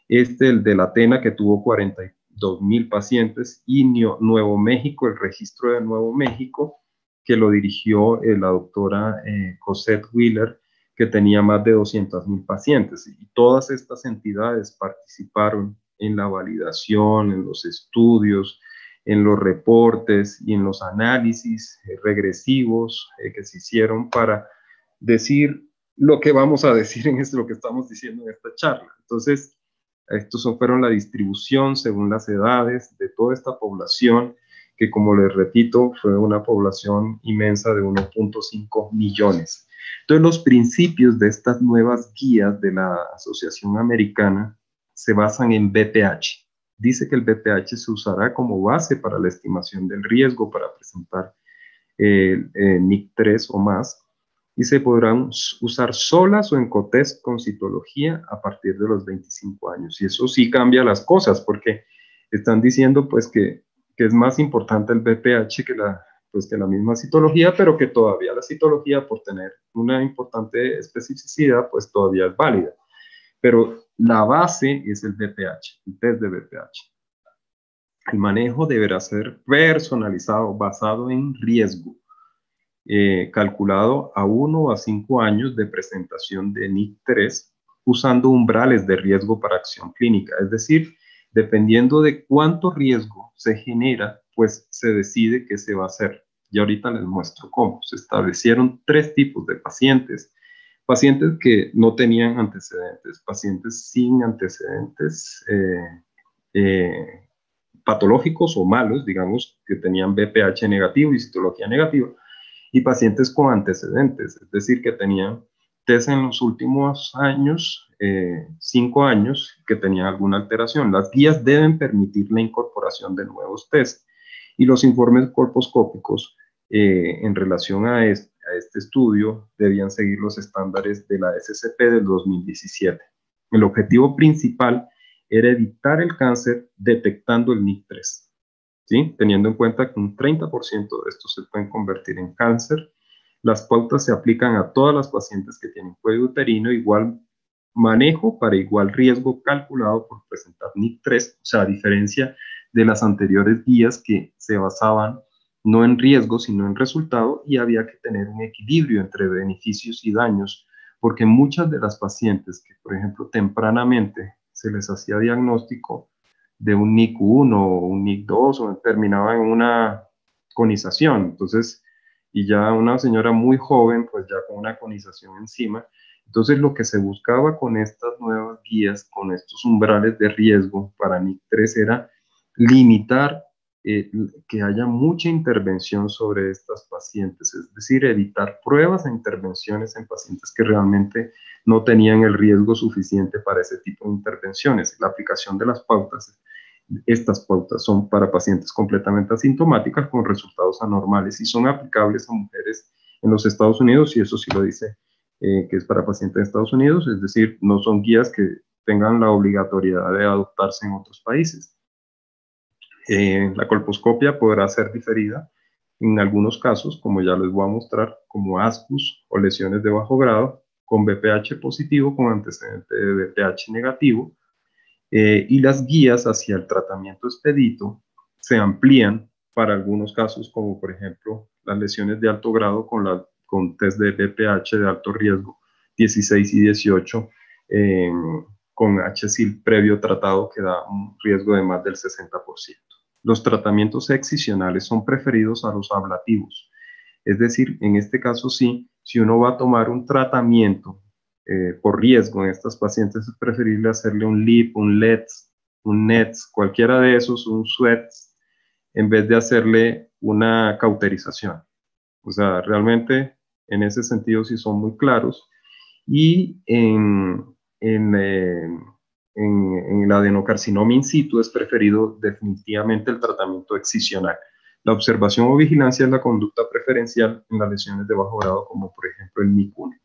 Este, el de la Atena, que tuvo 40 2.000 pacientes, y Nuevo México, el registro de Nuevo México, que lo dirigió eh, la doctora eh, Cosette Wheeler, que tenía más de 200.000 pacientes. Y todas estas entidades participaron en la validación, en los estudios, en los reportes y en los análisis eh, regresivos que se hicieron para decir lo que vamos a decir en esto, lo que estamos diciendo en esta charla. Entonces, estos fueron la distribución según las edades de toda esta población, que como les repito, fue una población inmensa de 1.5 millones. Entonces, los principios de estas nuevas guías de la Asociación Americana se basan en BPH. Dice que el BPH se usará como base para la estimación del riesgo para presentar eh, eh NIC3 o más y se podrán usar solas o en cotest con citología a partir de los 25 años. Y eso sí cambia las cosas porque están diciendo pues que, que es más importante el BPH que la, pues, que la misma citología, pero que todavía la citología por tener una importante especificidad pues todavía es válida. Pero la base es el BPH, el test de BPH. El manejo deberá ser personalizado, basado en riesgo eh, calculado a 1 a 5 años de presentación de NIC3 usando umbrales de riesgo para acción clínica. Es decir, dependiendo de cuánto riesgo se genera, pues se decide qué se va a hacer. Y ahorita les muestro cómo. Se establecieron tres tipos de pacientes. Pacientes que no tenían antecedentes, pacientes sin antecedentes eh, eh, patológicos o malos, digamos, que tenían BPH negativo y citología negativa, y pacientes con antecedentes, es decir, que tenían test en los últimos años, eh, cinco años, que tenían alguna alteración. Las guías deben permitir la incorporación de nuevos test y los informes corposcópicos eh, en relación a este, a este estudio debían seguir los estándares de la SCP del 2017. El objetivo principal era evitar el cáncer detectando el NIC3 teniendo en cuenta que un 30% de estos se pueden convertir en cáncer. Las pautas se aplican a todas las pacientes que tienen cuello uterino, igual manejo para igual riesgo calculado por presentar NIC3, o sea, a diferencia de las anteriores guías que se basaban no en riesgo, sino en resultado, y había que tener un equilibrio entre beneficios y daños, porque muchas de las pacientes que, por ejemplo, tempranamente se les hacía diagnóstico, de un NIC 1 o un NIC 2 o terminaba en una conización. Entonces, y ya una señora muy joven, pues ya con una conización encima. Entonces, lo que se buscaba con estas nuevas guías, con estos umbrales de riesgo para NIC 3 era limitar eh, que haya mucha intervención sobre estas pacientes, es decir, evitar pruebas e intervenciones en pacientes que realmente no tenían el riesgo suficiente para ese tipo de intervenciones. La aplicación de las pautas estas pautas son para pacientes completamente asintomáticas con resultados anormales y son aplicables a mujeres en los Estados Unidos y eso sí lo dice eh, que es para pacientes en Estados Unidos, es decir, no son guías que tengan la obligatoriedad de adoptarse en otros países. Eh, la colposcopia podrá ser diferida en algunos casos, como ya les voy a mostrar, como ASCUS o lesiones de bajo grado, con BPH positivo, con antecedente de BPH negativo, eh, y las guías hacia el tratamiento expedito se amplían para algunos casos, como por ejemplo las lesiones de alto grado con, la, con test de BPH de alto riesgo 16 y 18, em, con HSIL previo tratado que da un riesgo de más del 60%. Los tratamientos excisionales son preferidos a los ablativos. Es decir, en este caso sí, si uno va a tomar un tratamiento eh, por riesgo en estas pacientes es preferible hacerle un LIP, un LETS, un NETS, cualquiera de esos, un SWETS, en vez de hacerle una cauterización. O sea, realmente en ese sentido sí son muy claros. Y en, en, eh, en, en el adenocarcinoma in situ es preferido definitivamente el tratamiento excisional. La observación o vigilancia es la conducta preferencial en las lesiones de bajo grado, como por ejemplo el NIC1.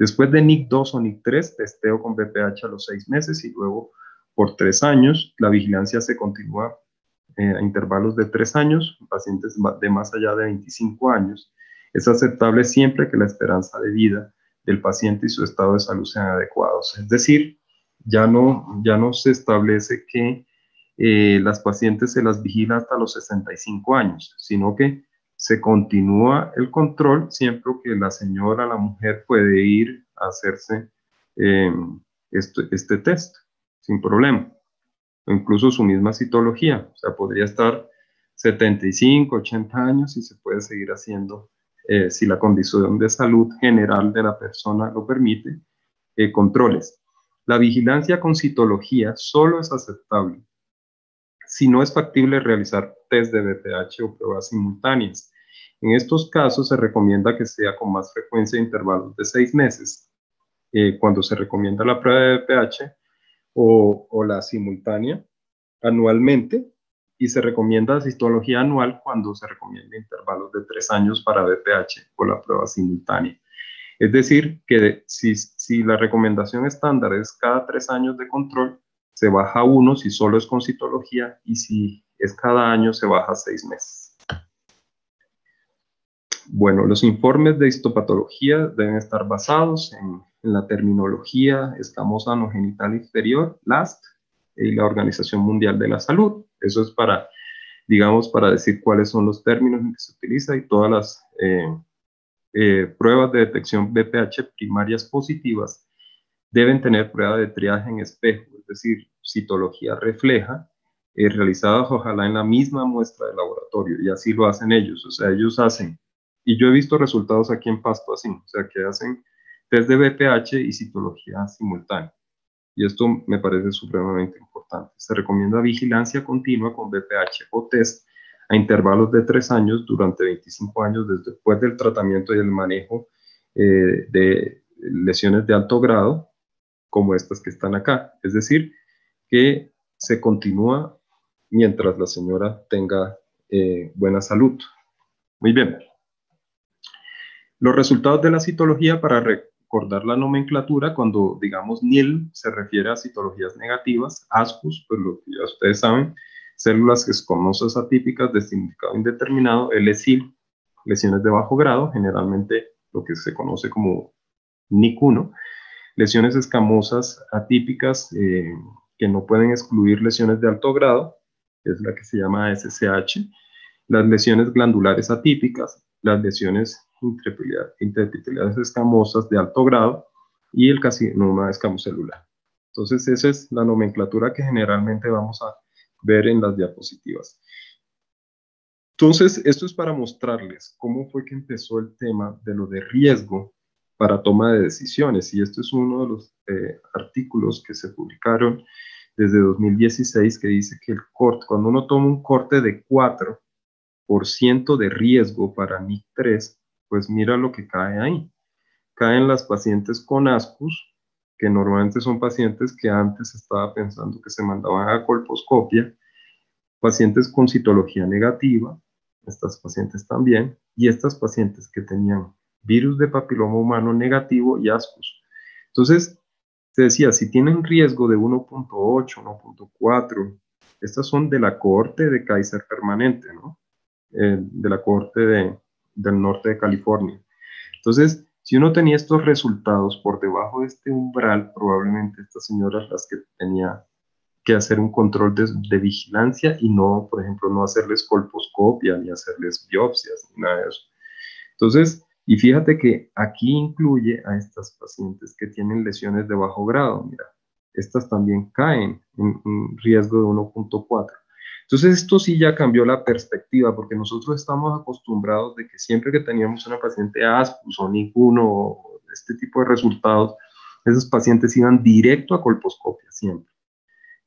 Después de NIC 2 o NIC 3, testeo con BPH a los seis meses y luego por tres años. La vigilancia se continúa eh, a intervalos de tres años, en pacientes de más allá de 25 años. Es aceptable siempre que la esperanza de vida del paciente y su estado de salud sean adecuados. Es decir, ya no, ya no se establece que eh, las pacientes se las vigila hasta los 65 años, sino que se continúa el control siempre que la señora, la mujer puede ir a hacerse em, este, test sin problema. O incluso su misma citología, o sea, podría estar 75, 80 años y se puede seguir haciendo, eh, si la condición de salud general de la persona lo permite, eh, controles. La vigilancia con citología solo es aceptable si no es factible realizar test de BPH o pruebas simultáneas. En estos casos se recomienda que sea con más frecuencia intervalos de seis meses, eh, cuando se recomienda la prueba de BPH o, la simultánea anualmente y se recomienda citología anual cuando se recomienda intervalos de tres años para BPH o la prueba simultánea. Es decir, que si la recomendación estándar es cada tres años de control, se baja uno si solo es con citología y si es cada año se baja seis meses. Bueno, los informes de histopatología deben estar basados en, la terminología escamosa no genital inferior, LAST, y la Organización Mundial de la Salud. Eso es para, digamos, para decir cuáles son los términos en que se utiliza y todas las eh, eh, pruebas de detección BPH primarias positivas deben tener prueba de triaje en espejo, es decir, citología refleja, eh, realizadas ojalá en la misma muestra de laboratorio, y así lo hacen ellos, o sea, ellos hacen, y yo he visto resultados aquí en Pasto así, o sea, que hacen test de BPH y citología simultánea, y esto me parece supremamente importante. Se recomienda vigilancia continua con BPH o test a intervalos de tres años durante 25 años después del tratamiento y el manejo eh, de lesiones de alto grado, como estas que están acá. Es decir, que se continúa mientras la señora tenga eh, buena salud. Muy bien. Los resultados de la citología para recordar la nomenclatura, cuando digamos NIL se refiere a citologías negativas, ASCUS, pues lo que ya ustedes saben, células escamosas atípicas de significado indeterminado, LSIL, lesiones de bajo grado, generalmente lo que se conoce como NIC1, lesiones escamosas atípicas eh, que no pueden excluir lesiones de alto grado, es la que se llama SSH, las lesiones glandulares atípicas, las lesiones intraepiteliales escamosas de alto grado y el carcinoma escamocelular. Entonces, esa es la nomenclatura que generalmente vamos a ver en las diapositivas. Entonces, esto es para mostrarles cómo fue que empezó el tema de lo de riesgo para toma de decisiones. Y esto es uno de los eh, artículos que se publicaron desde 2016 que dice que el corte, cuando uno toma un corte de 4% de riesgo para NIC3, pues mira lo que cae ahí. Caen las pacientes con ASCUS, que normalmente son pacientes que antes estaba pensando que se mandaban a colposcopia, pacientes con citología negativa, estas pacientes también, y estas pacientes que tenían virus de papiloma humano negativo y ASCUS. Entonces, se decía, si tienen riesgo de 1.8, 1.4, estas son de la cohorte de Kaiser permanente, ¿no? Eh, de la cohorte de, del norte de California. Entonces, si uno tenía estos resultados por debajo de este umbral, probablemente estas señoras las que tenía que hacer un control de, de, vigilancia y no, por ejemplo, no hacerles colposcopia ni hacerles biopsias ni nada de eso. Entonces, y fíjate que aquí incluye a estas pacientes que tienen lesiones de bajo grado. Mira, estas también caen en un riesgo de 1.4. Entonces esto sí ya cambió la perspectiva porque nosotros estamos acostumbrados de que siempre que teníamos una paciente ASPUS o ninguno o este tipo de resultados, esos pacientes iban directo a colposcopia siempre.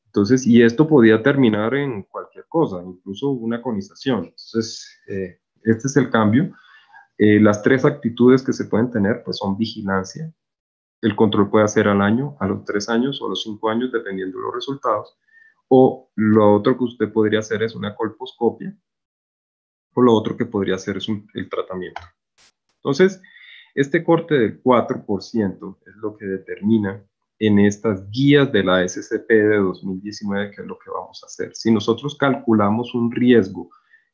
Entonces, y esto podía terminar en cualquier cosa, incluso una conización. Entonces, eh, este es el cambio. Eh, las tres actitudes que se pueden tener pues son vigilancia, el control puede hacer al año, a los tres años o a los cinco años, dependiendo de los resultados, o lo otro que usted podría hacer es una colposcopia, o lo otro que podría hacer es el tratamiento. Entonces, este corte del 4% es lo que determina en estas guías de la SCP de 2019 que es lo que vamos a hacer. Si nosotros calculamos un riesgo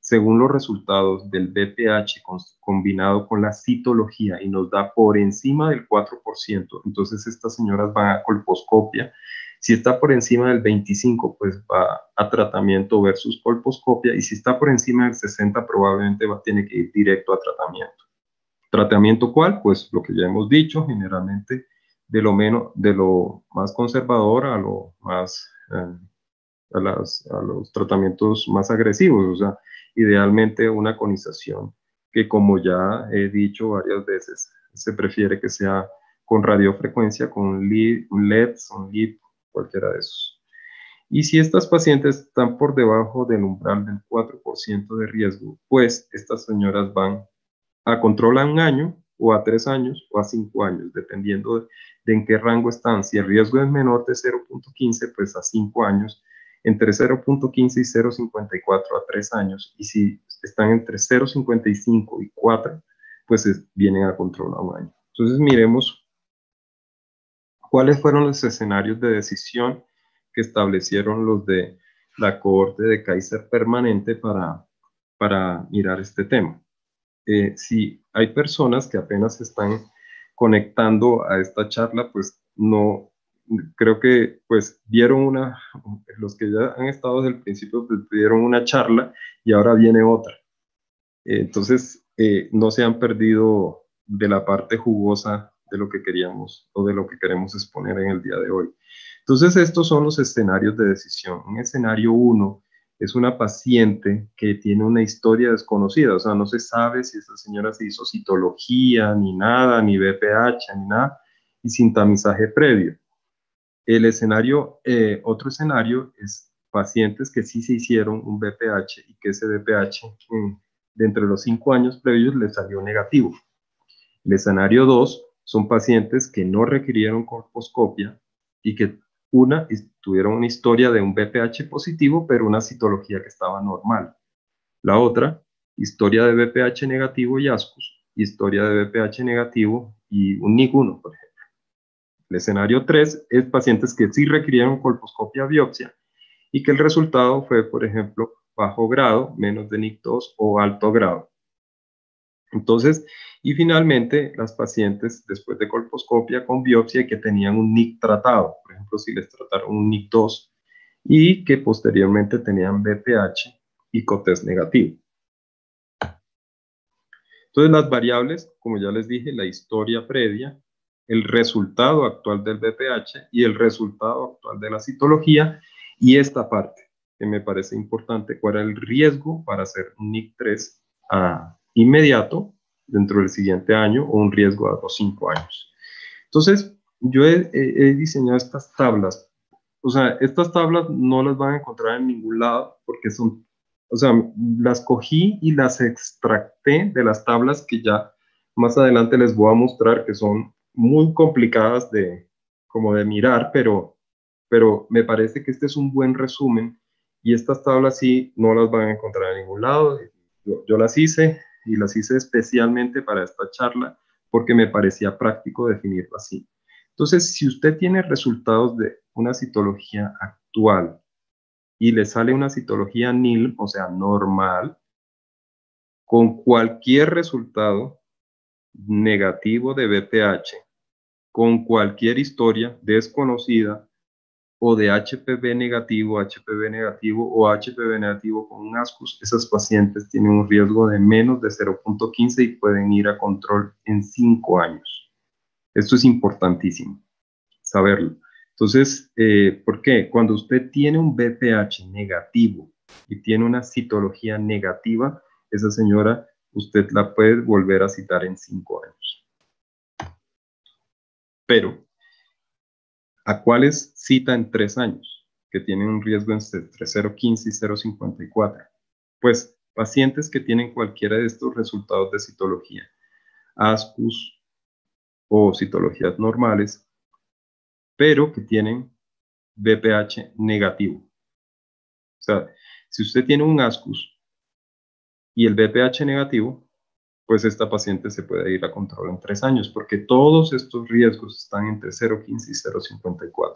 según los resultados del BPH combinado con la citología y nos da por encima del 4%, entonces estas señoras van a colposcopia Si está por encima del 25, pues va a tratamiento versus colposcopia. Y si está por encima del 60, probablemente va a tener que ir directo a tratamiento. ¿Tratamiento cuál? Pues lo que ya hemos dicho, generalmente de lo, menos, de lo más conservador a lo más... Eh, a, a los tratamientos más agresivos, o sea, idealmente una conización que como ya he dicho varias veces, se prefiere que sea con radiofrecuencia, con LED, con LED, cualquiera de esos. Y si estas pacientes están por debajo del umbral del 4% de riesgo, pues estas señoras van a control a un año o a tres años o a cinco años, dependiendo de, en qué rango están. Si el riesgo es menor de 0.15, pues a cinco años, entre 0.15 y 0.54 a tres años, y si están entre 0.55 y 4, pues vienen a control a un año. Entonces miremos cuáles fueron los escenarios de decisión que establecieron los de la cohorte de Kaiser permanente para, para mirar este tema. Eh, si hay personas que apenas están conectando a esta charla, pues no, creo que pues vieron una, los que ya han estado desde el principio, pues vieron una charla y ahora viene otra. Entonces, eh, no se han perdido de la parte jugosa de lo que queríamos o de lo que queremos exponer en el día de hoy. Entonces, estos son los escenarios de decisión. En escenario 1 es una paciente que tiene una historia desconocida, o sea, no se sabe si esa señora se hizo citología, ni nada, ni BPH, ni nada, y sin tamizaje previo. El escenario, eh, otro escenario es pacientes que sí se hicieron un BPH y que ese BPH de entre los cinco años previos le salió negativo. El escenario 2 son pacientes que no requirieron colposcopia y que una tuvieron una historia de un BPH positivo, pero una citología que estaba normal. La otra, historia de BPH negativo y ASCUS, historia de BPH negativo y un NIC1, por ejemplo. El escenario 3 es pacientes que sí requirieron colposcopia biopsia y que el resultado fue, por ejemplo, bajo grado, menos de NIC2 o alto grado. Entonces, y finalmente, las pacientes después de colposcopia con biopsia que tenían un NIC tratado, por ejemplo, si les trataron un NIC2 y que posteriormente tenían BPH y COTES negativo. Entonces, las variables, como ya les dije, la historia previa, el resultado actual del BPH y el resultado actual de la citología y esta parte que me parece importante, cuál era el riesgo para hacer un NIC3 a inmediato dentro del siguiente año o un riesgo a los cinco años. Entonces, yo he, he, diseñado estas tablas. O sea, estas tablas no las van a encontrar en ningún lado porque son, o sea, las cogí y las extracté de las tablas que ya más adelante les voy a mostrar que son muy complicadas de, como de mirar, pero, pero me parece que este es un buen resumen y estas tablas sí no las van a encontrar en ningún lado. Yo, las hice y las hice especialmente para esta charla porque me parecía práctico definirlo así. Entonces, si usted tiene resultados de una citología actual y le sale una citología NIL, o sea, normal, con cualquier resultado negativo de BPH, con cualquier historia desconocida o de HPV negativo, HPV negativo o HPV negativo con un ASCUS, esas pacientes tienen un riesgo de menos de 0.15 y pueden ir a control en 5 años. Esto es importantísimo, saberlo. Entonces, eh, ¿por qué? Cuando usted tiene un BPH negativo y tiene una citología negativa, esa señora usted la puede volver a citar en 5 años. Pero ¿A cuáles cita en tres años? Que tienen un riesgo entre 0,15 y 0,54. Pues pacientes que tienen cualquiera de estos resultados de citología, ASCUS o citologías normales, pero que tienen BPH negativo. O sea, si usted tiene un ASCUS y el BPH negativo, pues esta paciente se puede ir a control en tres años, porque todos estos riesgos están entre 0,15 y 0,54.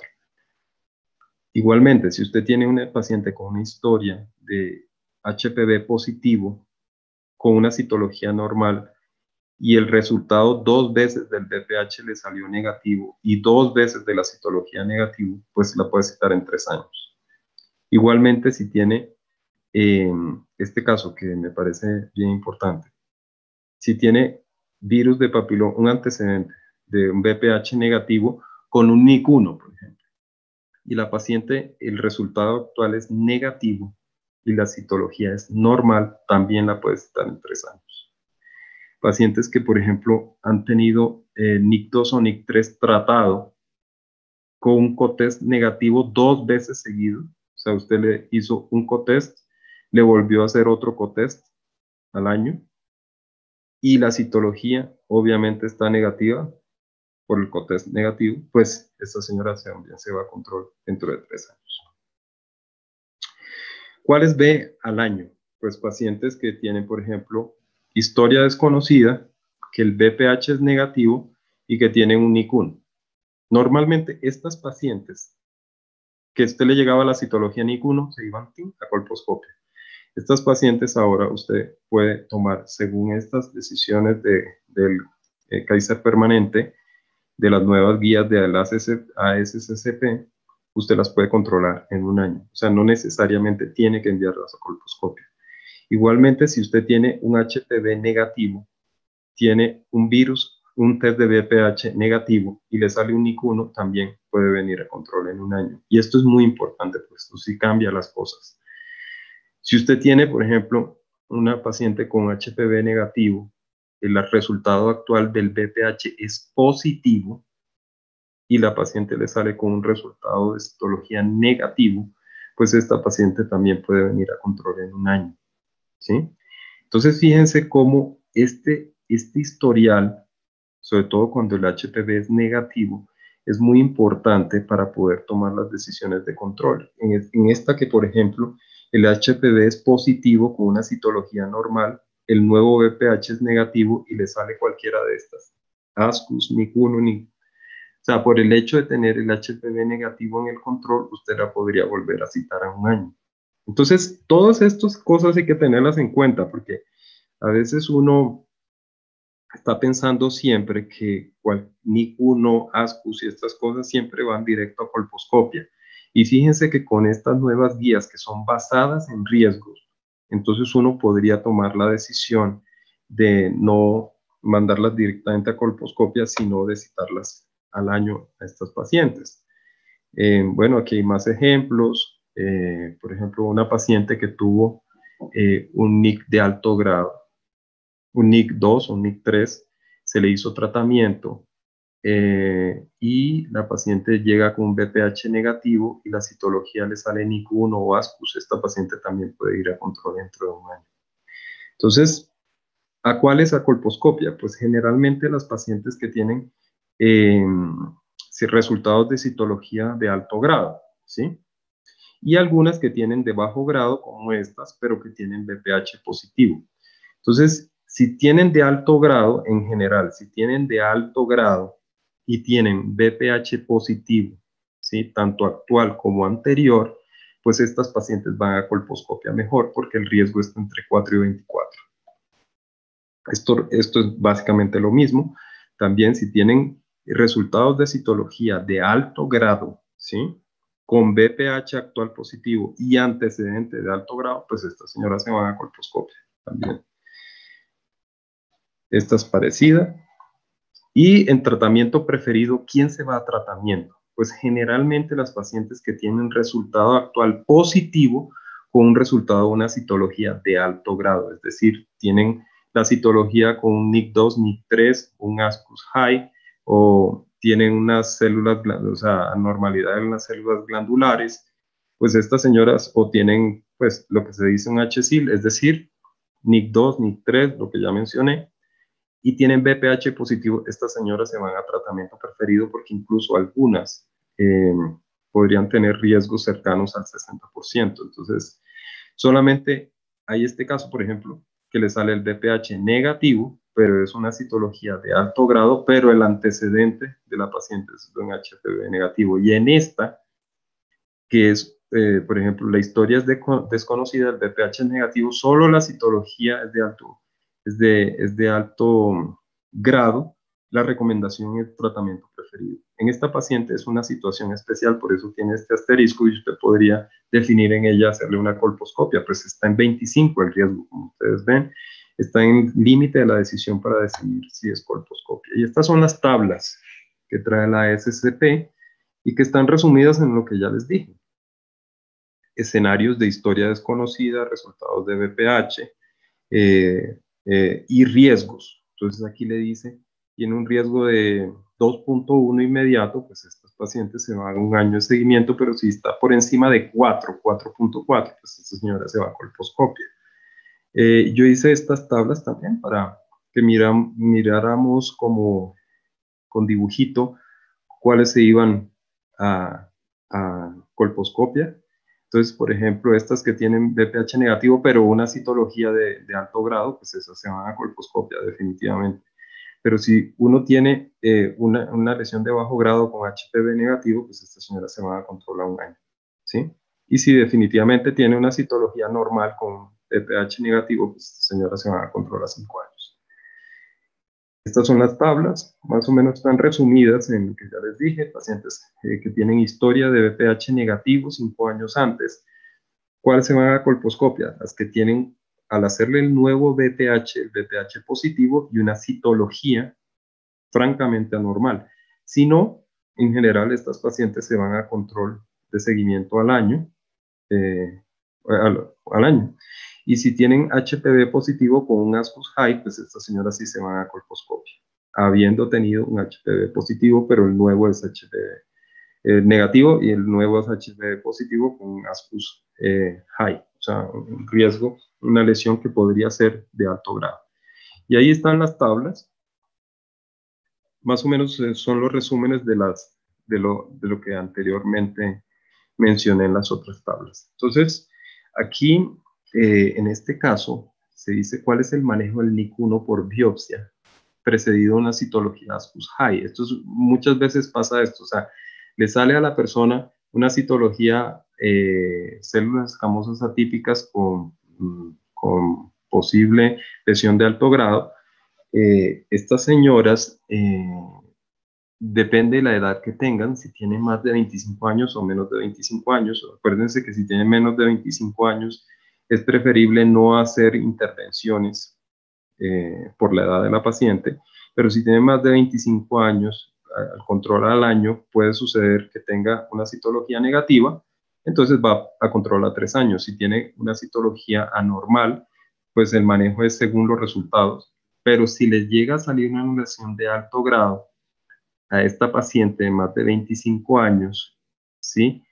Igualmente, si usted tiene una paciente con una historia de HPV positivo, con una citología normal, y el resultado dos veces del BPH le salió negativo y dos veces de la citología negativo, pues la puede citar en tres años. Igualmente, si tiene em, este caso que me parece bien importante, si tiene virus de papiloma, un antecedente de un BPH negativo con un NIC1, por ejemplo, y la paciente, el resultado actual es negativo y la citología es normal, también la puede citar en tres años. Pacientes que, por ejemplo, han tenido eh, NIC2 o NIC3 tratado con un cotest negativo dos veces seguido, o sea, usted le hizo un cotest, le volvió a hacer otro cotest al año, y la citología obviamente está negativa por el cotest negativo, pues esta señora también se va a control dentro de tres años. ¿Cuáles ve al año? Pues pacientes que tienen, por ejemplo, historia desconocida, que el BPH es negativo y que tienen un NICUN. Normalmente estas pacientes que usted le llegaba a la citología NIC1 se iban a colposcopia. Estas pacientes ahora usted puede tomar, según estas decisiones de, del eh, Kaiser permanente, de las nuevas guías de la ASCCP, usted las puede controlar en un año. O sea, no necesariamente tiene que enviarlas a colposcopia. Igualmente, si usted tiene un HPV negativo, tiene un virus, un test de BPH negativo y le sale un NIC1, también puede venir a control en un año. Y esto es muy importante, pues esto sí cambia las cosas. Si usted tiene, por ejemplo, una paciente con HPV negativo, el resultado actual del BPH es positivo, y la paciente le sale con un resultado de citología negativo, pues esta paciente también puede venir a control en un año. ¿sí? Entonces, fíjense cómo este, este historial, sobre todo cuando el HPV es negativo, es muy importante para poder tomar las decisiones de control. En, en esta que, por ejemplo, el HPV es positivo con una citología normal, el nuevo BPH es negativo y le sale cualquiera de estas. ASCUS, NIC1, NIC o sea, por el hecho de tener el HPV negativo en el control, usted la podría volver a citar a un año. Entonces, todas estas cosas hay que tenerlas en cuenta porque a veces uno está pensando siempre que NIC1, ASCUS y estas cosas siempre van directo a colposcopia. Y fíjense que con estas nuevas guías que son basadas en riesgos, entonces uno podría tomar la decisión de no mandarlas directamente a colposcopia, sino de citarlas al año a estas pacientes. Eh, bueno, aquí hay más ejemplos. Eh, por ejemplo, una paciente que tuvo eh, un NIC de alto grado, un NIC 2 o un NIC 3, se le hizo tratamiento y la paciente llega con un BPH negativo y la citología le sale NIC 1 o ASCUS. Esta paciente también puede ir a control dentro de un año. Entonces, ¿a cuáles a colposcopia? Pues generalmente las pacientes que tienen eh, resultados de citología de alto grado, ¿sí? Y algunas que tienen de bajo grado, como estas, pero que tienen BPH positivo. Entonces, si tienen de alto grado, en general, si tienen de alto grado y tienen BPH positivo, ¿sí? tanto actual como anterior, pues estas pacientes van a colposcopia mejor porque el riesgo está entre 4 y 24. Esto, esto es básicamente lo mismo. También si tienen resultados de citología de alto grado, ¿sí? Con BPH actual positivo y antecedente de alto grado, pues estas señoras se van a colposcopia también. Esta es parecida. Y en tratamiento preferido, ¿quién se va a tratamiento? Pues generalmente las pacientes que tienen resultado actual positivo con un resultado de una citología de alto grado, es decir, tienen la citología con un NIC2, NIC3, un ASCUS high, o tienen unas células, o sea, anormalidad en las células glandulares, pues estas señoras o tienen, pues, lo que se dice un HSIL, es decir, NIC2, NIC3, lo que ya mencioné, y tienen BPH positivo, estas señoras se van a tratamiento preferido porque incluso algunas em, podrían tener riesgos cercanos al 60%. Entonces, solamente hay este caso, por ejemplo, que le sale el BPH negativo, pero es una citología de alto grado, pero el antecedente de la paciente es un HPV negativo. Y en esta, que es, eh, por ejemplo, la historia es desconocida, el BPH negativo, solo la citología es de alto, es de, es de alto grado, la recomendación es tratamiento preferido. En esta paciente es una situación especial, por eso tiene este asterisco y usted podría definir en ella hacerle una colposcopia, pues está en 25 el riesgo, como ustedes ven, está en límite de la decisión para decidir si es colposcopia. Y estas son las tablas que trae la SCP y que están resumidas en lo que ya les dije. Escenarios de historia desconocida, resultados de BPH eh, eh, y riesgos. Entonces aquí le dice, tiene un riesgo de 2.1 inmediato, pues estos pacientes se van a un año de seguimiento, pero si está por encima de 4, 4.4, pues esta señora se va a colposcopia. Eh, yo hice estas tablas también para que miráramos como con dibujito cuáles se iban a, colposcopia. Entonces, por ejemplo, estas que tienen BPH negativo, pero una citología de, alto grado, pues esas se van a colposcopia definitivamente. Pero si uno tiene eh, una, una, lesión de bajo grado con HPV negativo, pues esta señora se va a controlar un año. ¿sí? Y si definitivamente tiene una citología normal con BPH negativo, pues esta señora se va a controlar 5 años. Estas son las tablas, más o menos están resumidas en lo que ya les dije, pacientes eh, que tienen historia de BPH negativo cinco años antes. ¿Cuáles se van a colposcopia? Las que tienen, al hacerle el nuevo BPH, el BPH positivo y una citología francamente anormal. Si no, en general estas pacientes se van a control de seguimiento al año, eh, al año. Y si tienen HPV positivo con un ASCUS high, pues estas señoras sí se van a colposcopia, habiendo tenido un HPV positivo, pero el nuevo es HPV eh, negativo y el nuevo es HPV positivo con un ASCUS eh, high, o sea, un riesgo, una lesión que podría ser de alto grado. Y ahí están las tablas. Más o menos eh, son los resúmenes de, las, de, lo, de lo que anteriormente mencioné en las otras tablas. Entonces, aquí eh, en este caso, se dice cuál es el manejo del NIC1 por biopsia, precedido de una citología ASCUS high. Esto muchas veces pasa esto, o sea, le sale a la persona una citología eh, células escamosas atípicas con, mm, con, posible lesión de alto grado. Eh, estas señoras, depende de la edad que tengan, si tienen más de 25 años o menos de 25 años, acuérdense que si tienen menos de 25 años, es preferible no hacer intervenciones eh, por la edad de la paciente, pero si tiene más de 25 años, al control al año, puede suceder que tenga una citología negativa, entonces va a control a tres años. Si tiene una citología anormal, pues el manejo es según los resultados. Pero si le llega a salir una anulación de alto grado a esta paciente de más de 25 años, ¿sí?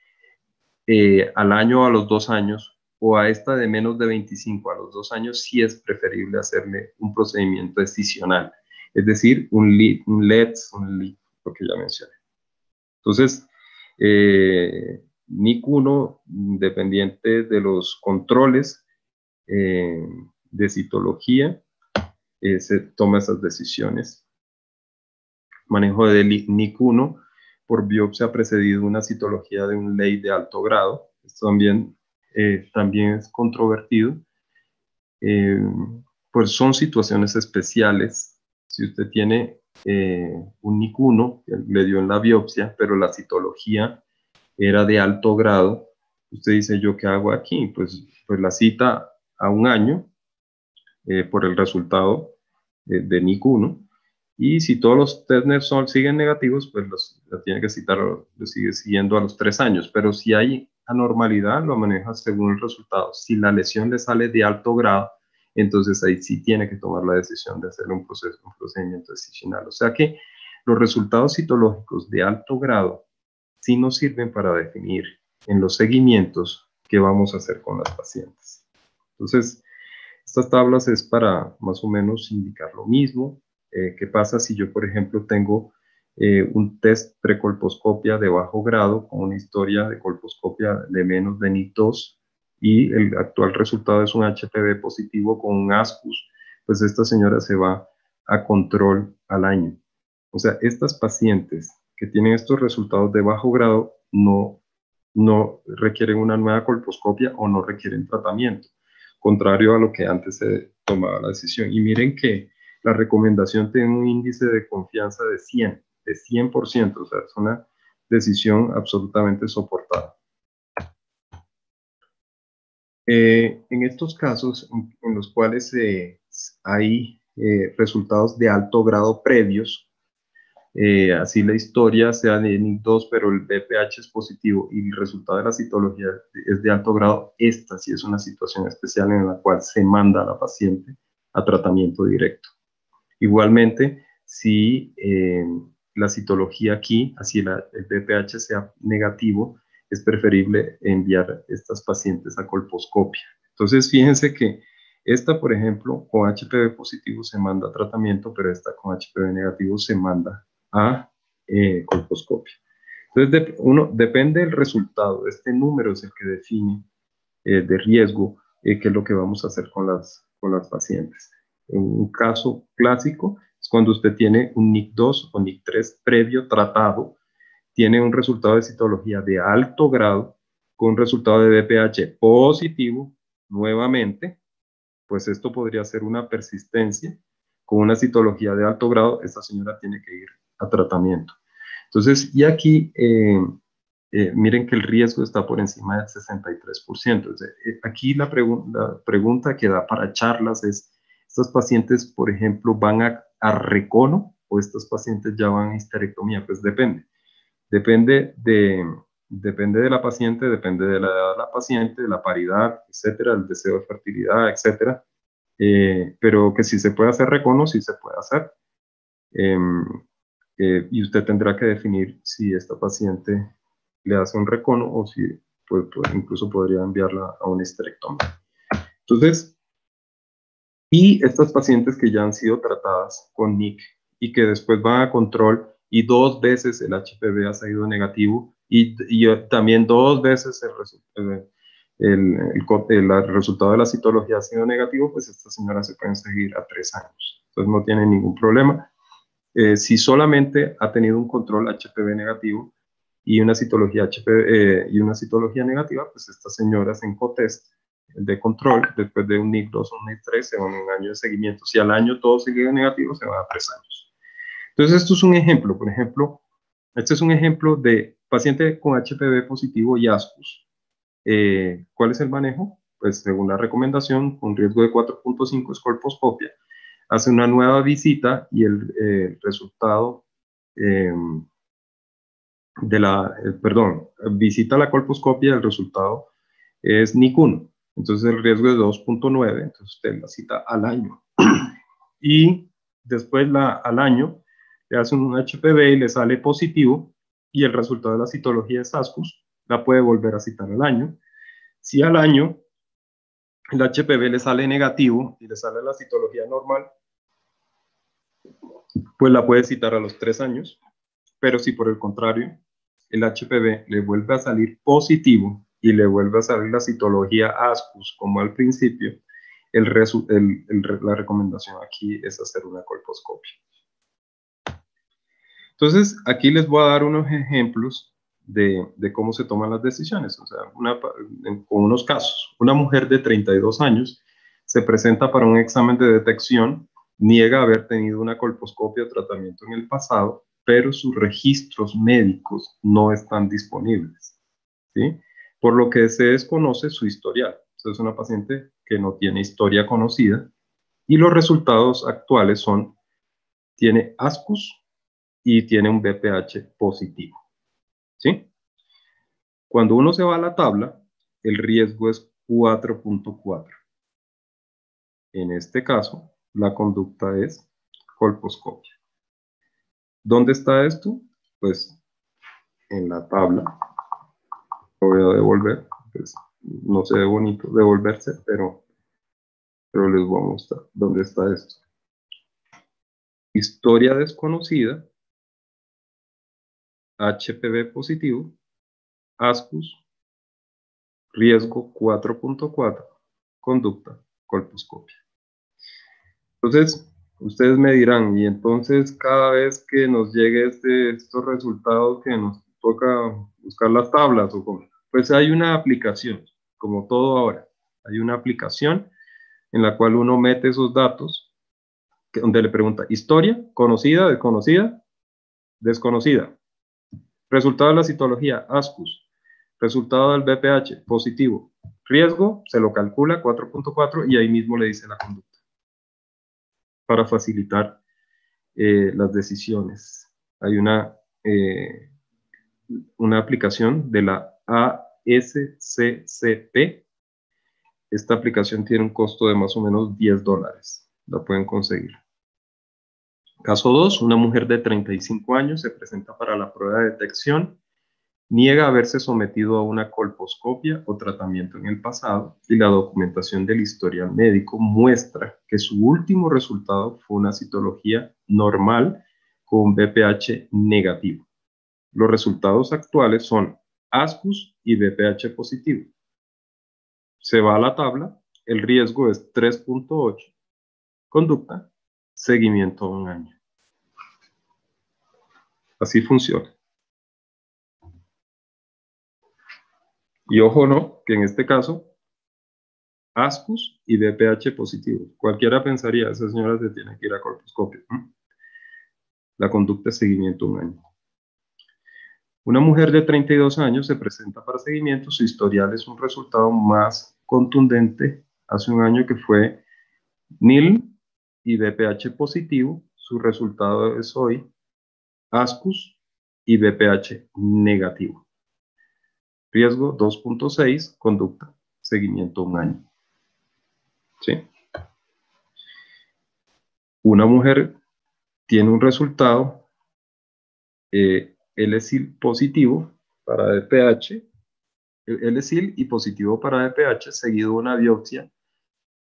Eh, al año o a los dos años, o a esta de menos de 25 a los dos años, sí es preferible hacerle un procedimiento excisional, es decir, un, lead, un LEDS, un lo que ya mencioné. Entonces, eh, NIC1, dependiente de los controles eh, de citología, eh, se toma esas decisiones. Manejo de NIC1 por biopsia precedido una citología de un ley de alto grado. Esto también eh, también es controvertido, eh, pues son situaciones especiales. Si usted tiene eh, un NIC1 que le dio en la biopsia, pero la citología era de alto grado, usted dice, ¿yo qué hago aquí? Pues, pues la cita a un año por el resultado de NIC1. Y si todos los test son, siguen negativos, pues los, tiene que citar, lo sigue siguiendo a los tres años. Pero si hay anormalidad lo maneja según el resultado. Si la lesión le sale de alto grado, entonces ahí sí tiene que tomar la decisión de hacer un, proceso, un procedimiento decisional. O sea que los resultados citológicos de alto grado sí nos sirven para definir en los seguimientos qué vamos a hacer con las pacientes. Entonces, estas tablas es para más o menos indicar lo mismo. Eh, ¿Qué pasa si yo, por ejemplo, tengo eh, un test precolposcopia de bajo grado con una historia de colposcopia de menos de NIT2 y el actual resultado es un HPV positivo con un ASCUS, pues esta señora se va a control al año. O sea, estas pacientes que tienen estos resultados de bajo grado no, no requieren una nueva colposcopia o no requieren tratamiento, contrario a lo que antes se tomaba la decisión. Y miren que la recomendación tiene un índice de confianza de 100, de 100%, o sea, es una decisión absolutamente soportada. Eh, en estos casos en, los cuales eh, hay eh, resultados de alto grado previos, así la historia sea de NIC2, pero el BPH es positivo y el resultado de la citología es de alto grado, esta sí es una situación especial en la cual se manda a la paciente a tratamiento directo. Igualmente, si la citología aquí, así el BPH sea negativo, es preferible enviar estas pacientes a colposcopia. Entonces, fíjense que esta, por ejemplo, con HPV positivo se manda a tratamiento, pero esta con HPV negativo se manda a eh, colposcopia. Entonces, uno, depende del resultado, este número es el que define eh, de riesgo eh, qué es lo que vamos a hacer con las, con las pacientes. Un caso clásico es cuando usted tiene un NIC2 o NIC3 previo tratado tiene un resultado de citología de alto grado con un resultado de BPH positivo nuevamente, pues esto podría ser una persistencia con una citología de alto grado, esta señora tiene que ir a tratamiento. Entonces, y aquí eh, eh, miren que el riesgo está por encima del 63%. Eh, aquí la, la, pregunta que da para charlas es, ¿estas pacientes, por ejemplo, van a, a recono o estas pacientes ya van a histerectomía? Pues depende. Depende de, depende de la paciente, depende de la edad de la paciente, de la paridad, etcétera, el deseo de fertilidad, etcétera. Eh, pero que si se puede hacer recono, sí se puede hacer. Em, eh, y usted tendrá que definir si esta paciente le hace un recono o si pues, pues, incluso podría enviarla a una histerectomía. Entonces, y estas pacientes que ya han sido tratadas con NIC y que después van a control y dos veces el HPV ha salido negativo y, también dos veces el, el, el, resultado de la citología ha sido negativo, pues esta señora se puede seguir a tres años. Entonces no tiene ningún problema. Eh, si solamente ha tenido un control HPV negativo y una citología HPV eh, y una citología negativa, pues estas señoras en cotest de control, después de un NIC2 o un NIC3, se van un año de seguimiento. Si al año todo sigue negativo, se van a tres años. Entonces, esto es un ejemplo, por ejemplo, este es un ejemplo de paciente con HPV positivo y ASCUS. Eh, ¿Cuál es el manejo? Pues según la recomendación, con riesgo de 4.5 es colposcopia. Hace una nueva visita y el eh, resultado em, de la, eh, perdón, visita la colposcopia, el resultado es NIC1. Entonces el riesgo es 2.9, entonces usted la cita al año. y después la, al año le hacen un HPV y le sale positivo y el resultado de la citología es ASCUS, la puede volver a citar al año. Si al año el HPV le sale negativo y le sale la citología normal, pues la puede citar a los tres años. Pero si por el contrario el HPV le vuelve a salir positivo y le vuelve a salir la citología ASCUS como al principio, el, la recomendación aquí es hacer una colposcopia. Entonces, aquí les voy a dar unos ejemplos de, cómo se toman las decisiones, o sea, con unos casos. Una mujer de 32 años se presenta para un examen de detección, niega haber tenido una colposcopia o tratamiento en el pasado, pero sus registros médicos no están disponibles, ¿sí? Por lo que se desconoce su historial. es una paciente que no tiene historia conocida y los resultados actuales son, tiene ASCUS, y tiene un BPH positivo. ¿Sí? Cuando uno se va a la tabla, el riesgo es 4.4. En este caso, la conducta es colposcopia. ¿Dónde está esto? Pues en la tabla. Lo voy a devolver. Pues, no se ve bonito devolverse, pero, pero les voy a mostrar dónde está esto. Historia desconocida HPV positivo, ASCUS, riesgo 4.4, conducta, colposcopia. Entonces, ustedes me dirán, y entonces cada vez que nos llegue este, estos resultados que nos toca buscar las tablas, o pues hay una aplicación, como todo ahora, hay una aplicación en la cual uno mete esos datos donde le pregunta historia, conocida, desconocida, desconocida. Resultado de la citología, ASCUS. Resultado del BPH, positivo. Riesgo, se lo calcula 4.4 y ahí mismo le dice la conducta. Para facilitar eh, las decisiones. Hay una, eh, una aplicación de la ASCCP. Esta aplicación tiene un costo de más o menos 10 dólares. La pueden conseguir. Caso 2. Una mujer de 35 años se presenta para la prueba de detección niega haberse sometido a una colposcopia o tratamiento en el pasado y la documentación del historial médico muestra que su último resultado fue una citología normal con BPH negativo. Los resultados actuales son ASCUS y BPH positivo. Se va a la tabla, el riesgo es 3.8, conducta, seguimiento un año. Así funciona. Y ojo, no, que en este caso, ASCUS y DPH positivo. Cualquiera pensaría, esa señora se tiene que ir a colposcopio. La conducta de seguimiento un año. Una mujer de 32 años se presenta para seguimiento, su historial es un resultado más contundente hace un año que fue NIL y DPH positivo, su resultado es hoy ASCUS y DPH negativo. Riesgo 2.6, conducta, seguimiento un año. ¿Sí? Una mujer tiene un resultado eh, LSIL positivo para DPH, LSIL y positivo para DPH, seguido de una biopsia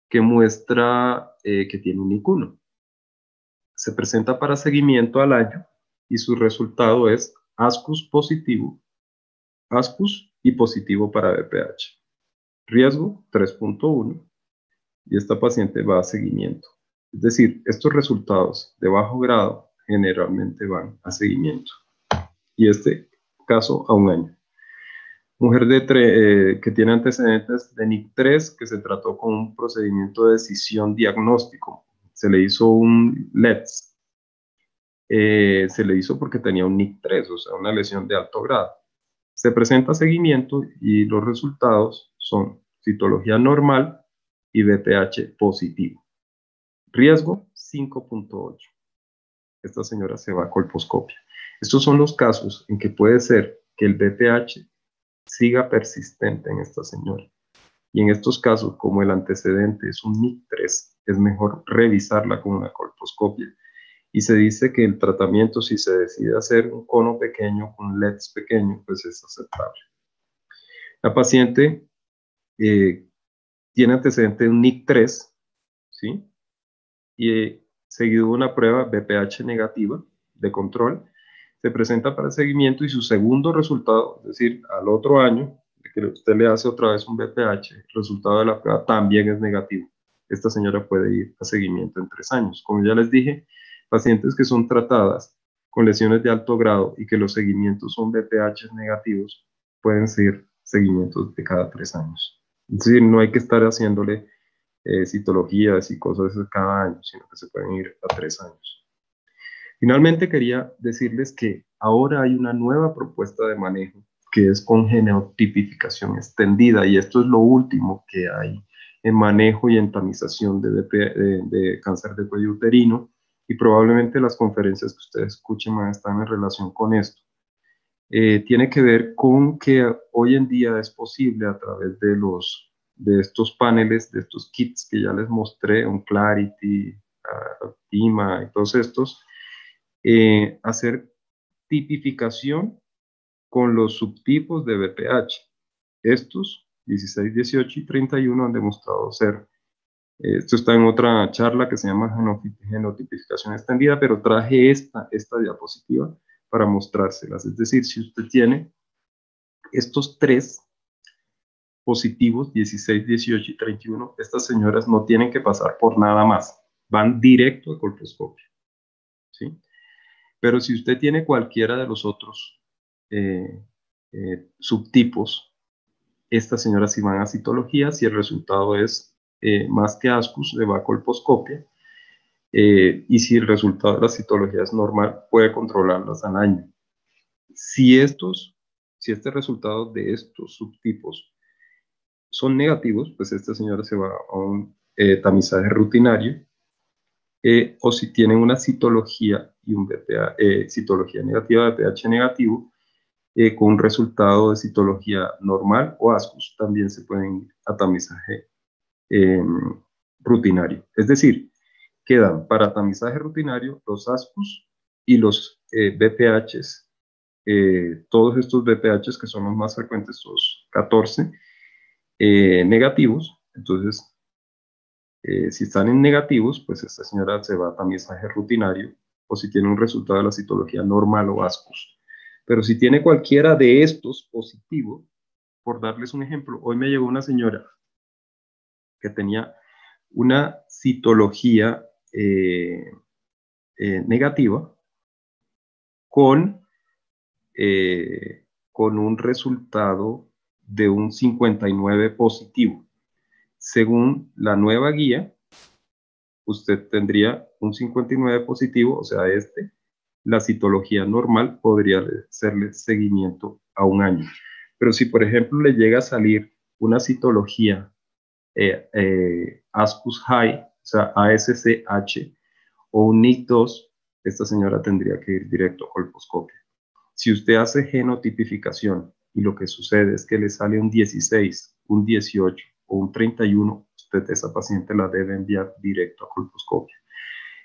que muestra eh, que tiene un ICUNO. Se presenta para seguimiento al año y su resultado es ASCUS positivo, ASCUS y positivo para BPH. Riesgo 3.1 y esta paciente va a seguimiento. Es decir, estos resultados de bajo grado generalmente van a seguimiento. Y este caso a un año. Mujer de eh, que tiene antecedentes de NIC3 que se trató con un procedimiento de decisión diagnóstico. Se le hizo un LEDS. Eh, se le hizo porque tenía un NIC3, o sea, una lesión de alto grado. Se presenta seguimiento y los resultados son citología normal y BPH positivo. Riesgo 5.8. Esta señora se va a colposcopia. Estos son los casos en que puede ser que el BPH siga persistente en esta señora. Y en estos casos, como el antecedente es un NIC3, es mejor revisarla con una colposcopia y se dice que el tratamiento, si se decide hacer un cono pequeño con LEDs pequeño, pues es aceptable. La paciente eh, tiene antecedente de un NIC3, ¿sí? Y eh, seguido una prueba BPH negativa de control, se presenta para seguimiento y su segundo resultado, es decir, al otro año, que usted le hace otra vez un BPH, el resultado de la prueba también es negativo. Esta señora puede ir a seguimiento en tres años. Como ya les dije, pacientes que son tratadas con lesiones de alto grado y que los seguimientos son BPH negativos, pueden ser seguimientos de cada tres años. Es decir, no hay que estar haciéndole eh, citologías y cosas cada año, sino que se pueden ir a tres años. Finalmente, quería decirles que ahora hay una nueva propuesta de manejo que es con genotipificación extendida y esto es lo último que hay en manejo y en tamización de, cáncer de cuello uterino y probablemente las conferencias que ustedes escuchen a estar en relación con esto. Eh, tiene que ver con que hoy en día es posible a través de, los, de estos paneles, de estos kits que ya les mostré, un Clarity, Tima y todos estos, eh, hacer tipificación con los subtipos de BPH. Estos, 16, 18 y 31, han demostrado ser esto está en otra charla que se llama genotipificación extendida, pero traje esta, esta diapositiva para mostrárselas. Es decir, si usted tiene estos tres positivos, 16, 18 y 31, estas señoras no tienen que pasar por nada más, van directo a colposcopio. ¿sí? Pero si usted tiene cualquiera de los otros eh, eh, subtipos, estas señoras sí van a citología si el resultado es eh, más que ASCUS, de va a colposcopia. eh, y si el resultado de la citología es normal, puede controlarlas al año. Si estos, si este resultado de estos subtipos son negativos, pues esta señora se va a un eh, tamizaje rutinario, eh, o si tienen una citología y un BPA, citología negativa de pH negativo, con un resultado de citología normal o ASCUS, también se pueden a tamizaje em, rutinario. Es decir, quedan para tamizaje rutinario los ASCUS y los eh, BPHs, eh, todos estos BPHs que son los más frecuentes, estos 14 eh, negativos. Entonces, si están en negativos, pues esta señora se va a tamizaje rutinario o si tiene un resultado de la citología normal o ASCUS. Pero si tiene cualquiera de estos positivos, por darles un ejemplo, hoy me llegó una señora que tenía una citología eh, eh, negativa con, eh, con un resultado de un 59 positivo. Según la nueva guía, usted tendría un 59 positivo, o sea, este, la citología normal podría hacerle seguimiento a un año. Pero si, por ejemplo, le llega a salir una citología eh, ASCUS High, sea, ASCH o un NIC2, esta señora tendría que ir directo a colposcopia. Si usted hace genotipificación y lo que sucede es que le sale un 16, un 18 o un 31, usted esa paciente la debe enviar directo a colposcopia.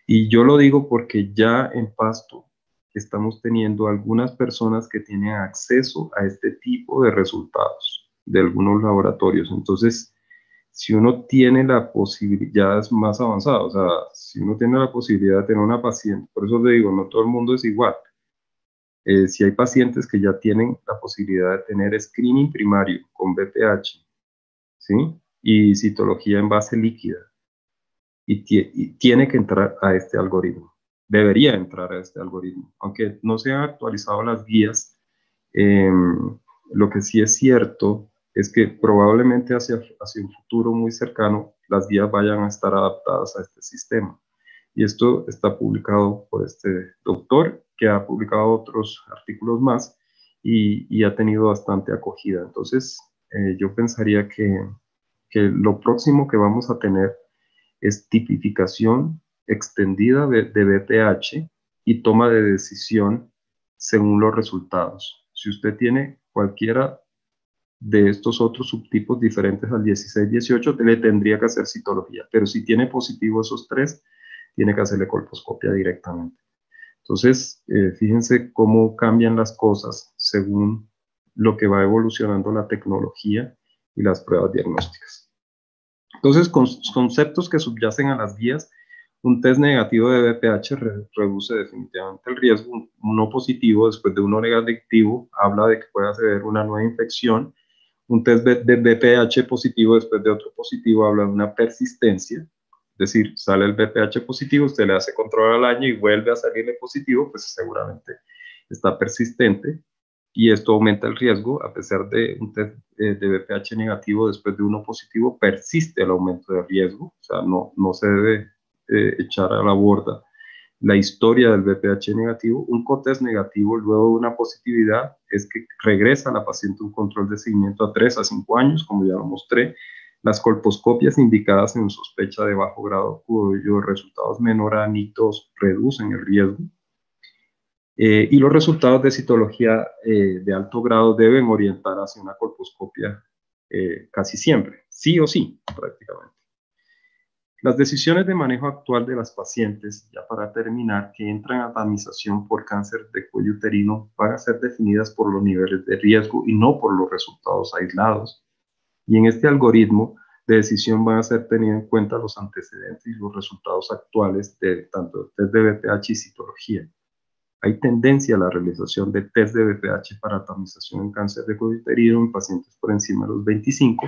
Y yo lo digo porque ya en Pasto estamos teniendo algunas personas que tienen acceso a este tipo de resultados de algunos laboratorios. Entonces, si uno tiene la posibilidad, es más avanzado, o sea, si uno tiene la posibilidad de tener una paciente, por eso le digo, no todo el mundo es igual. Eh, si hay pacientes que ya tienen la posibilidad de tener screening primario con BPH, ¿sí? Y citología en base líquida, y, tiene que entrar a este algoritmo, debería entrar a este algoritmo, aunque no se han actualizado las guías, em, lo que sí es cierto es que probablemente hacia, hacia un futuro muy cercano las guías vayan a estar adaptadas a este sistema. Y esto está publicado por este doctor que ha publicado otros artículos más y, y ha tenido bastante acogida. Entonces, eh, yo pensaría que, que lo próximo que vamos a tener es tipificación extendida de, de BPH y toma de decisión según los resultados. Si usted tiene cualquiera de estos otros subtipos diferentes al 16-18, le tendría que hacer citología. Pero si tiene positivo esos tres, tiene que hacerle colposcopia directamente. Entonces, eh, fíjense cómo cambian las cosas según lo que va evolucionando la tecnología y las pruebas diagnósticas. Entonces, con, conceptos que subyacen a las guías, un test negativo de BPH reduce definitivamente el riesgo. Uno positivo después de uno negativo habla de que puede hacer una nueva infección. Un test de BPH positivo después de otro positivo habla de una persistencia, es decir, sale el BPH positivo, usted le hace control al año y vuelve a salirle positivo, pues seguramente está persistente y esto aumenta el riesgo, a pesar de un test eh, de BPH negativo después de uno positivo, persiste el aumento de riesgo, o sea, no, no se debe eh, echar a la borda la historia del BPH negativo. Un COTES negativo luego de una positividad es que regresa a la paciente un control de seguimiento a 3 a 5 años, como ya lo mostré. Las colposcopias indicadas en sospecha de bajo grado cuyos resultados menor a NIT2 reducen el riesgo. Eh, y los resultados de citología eh, de alto grado deben orientar hacia una colposcopia eh, casi siempre, sí o sí, prácticamente. Las decisiones de manejo actual de las pacientes, ya para terminar, que entran a tamización por cáncer de cuello uterino, van a ser definidas por los niveles de riesgo y no por los resultados aislados. Y en este algoritmo de decisión van a ser tenidos en cuenta los antecedentes y los resultados actuales de tanto test de BPH y citología. Hay tendencia a la realización de test de BPH para tamización en cáncer de cuello uterino en pacientes por encima de los 25.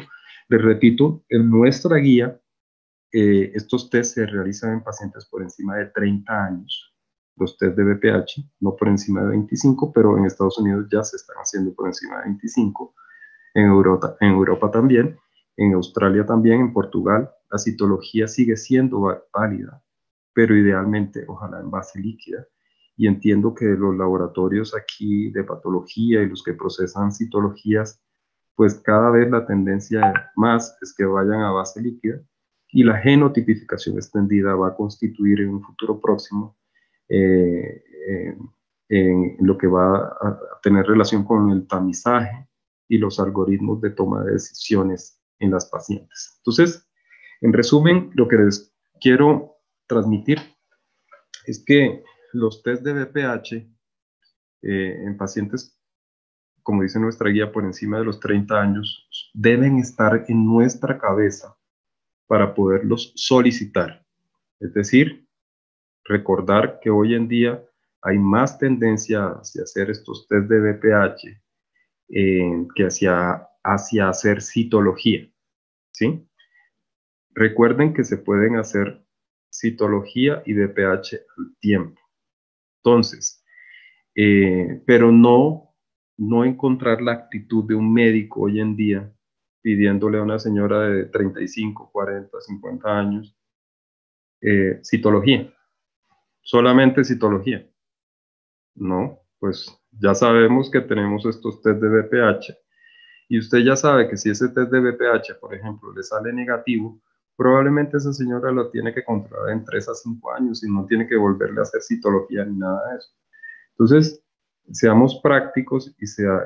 Les repito, en nuestra guía eh, estos test se realizan en pacientes por encima de 30 años, los test de BPH, no por encima de 25, pero en Estados Unidos ya se están haciendo por encima de 25, en Europa, en Europa también, en Australia también, en Portugal, la citología sigue siendo válida pero idealmente ojalá en base líquida. Y entiendo que los laboratorios aquí de patología y los que procesan citologías, pues cada vez la tendencia más es que vayan a base líquida y la genotipificación extendida va a constituir en un futuro próximo eh, en lo que va a tener relación con el tamizaje y los algoritmos de toma de decisiones en las pacientes. Entonces, en resumen, lo que les quiero transmitir es que los test de BPH eh, en pacientes, como dice nuestra guía, por encima de los 30 años, deben estar en nuestra cabeza para poderlos solicitar. Es decir, recordar que hoy en día hay más tendencia hacia hacer estos test de BPH eh, que hacia, hacia hacer citología. ¿sí? Recuerden que se pueden hacer citología y BPH al tiempo. Entonces, eh, pero no, no encontrar la actitud de un médico hoy en día pidiéndole a una señora de 35, 40, 50 años eh, citología. Solamente citología. No, pues ya sabemos que tenemos estos test de BPH y usted ya sabe que si ese test de BPH, por ejemplo, le sale negativo, probablemente esa señora lo tiene que controlar en 3 a 5 años y no tiene que volverle a hacer citología ni nada de eso. Entonces, seamos prácticos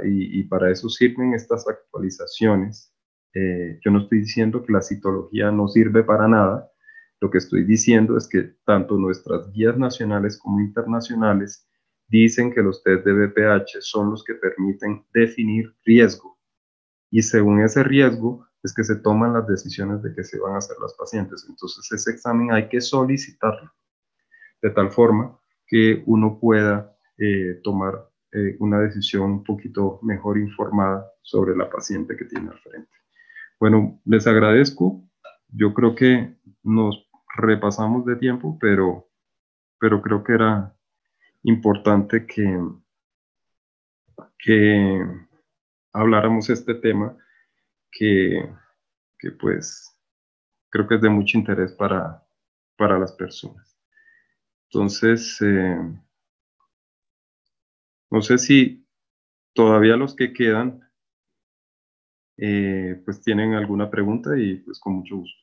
y, para eso sirven estas actualizaciones. Eh, yo no estoy diciendo que la citología no sirve para nada, lo que estoy diciendo es que tanto nuestras guías nacionales como internacionales dicen que los test de BPH son los que permiten definir riesgo. Y según ese riesgo es que se toman las decisiones de que se van a hacer las pacientes. Entonces ese examen hay que solicitarlo de tal forma que uno pueda eh, tomar eh, una decisión un poquito mejor informada sobre la paciente que tiene al frente. Bueno, les agradezco. Yo creo que nos repasamos de tiempo, pero, pero creo que era importante que, que habláramos este tema que, que, pues creo que es de mucho interés para, para las personas. Entonces, eh, no sé si todavía los que quedan eh, pues tienen alguna pregunta y pues con mucho gusto.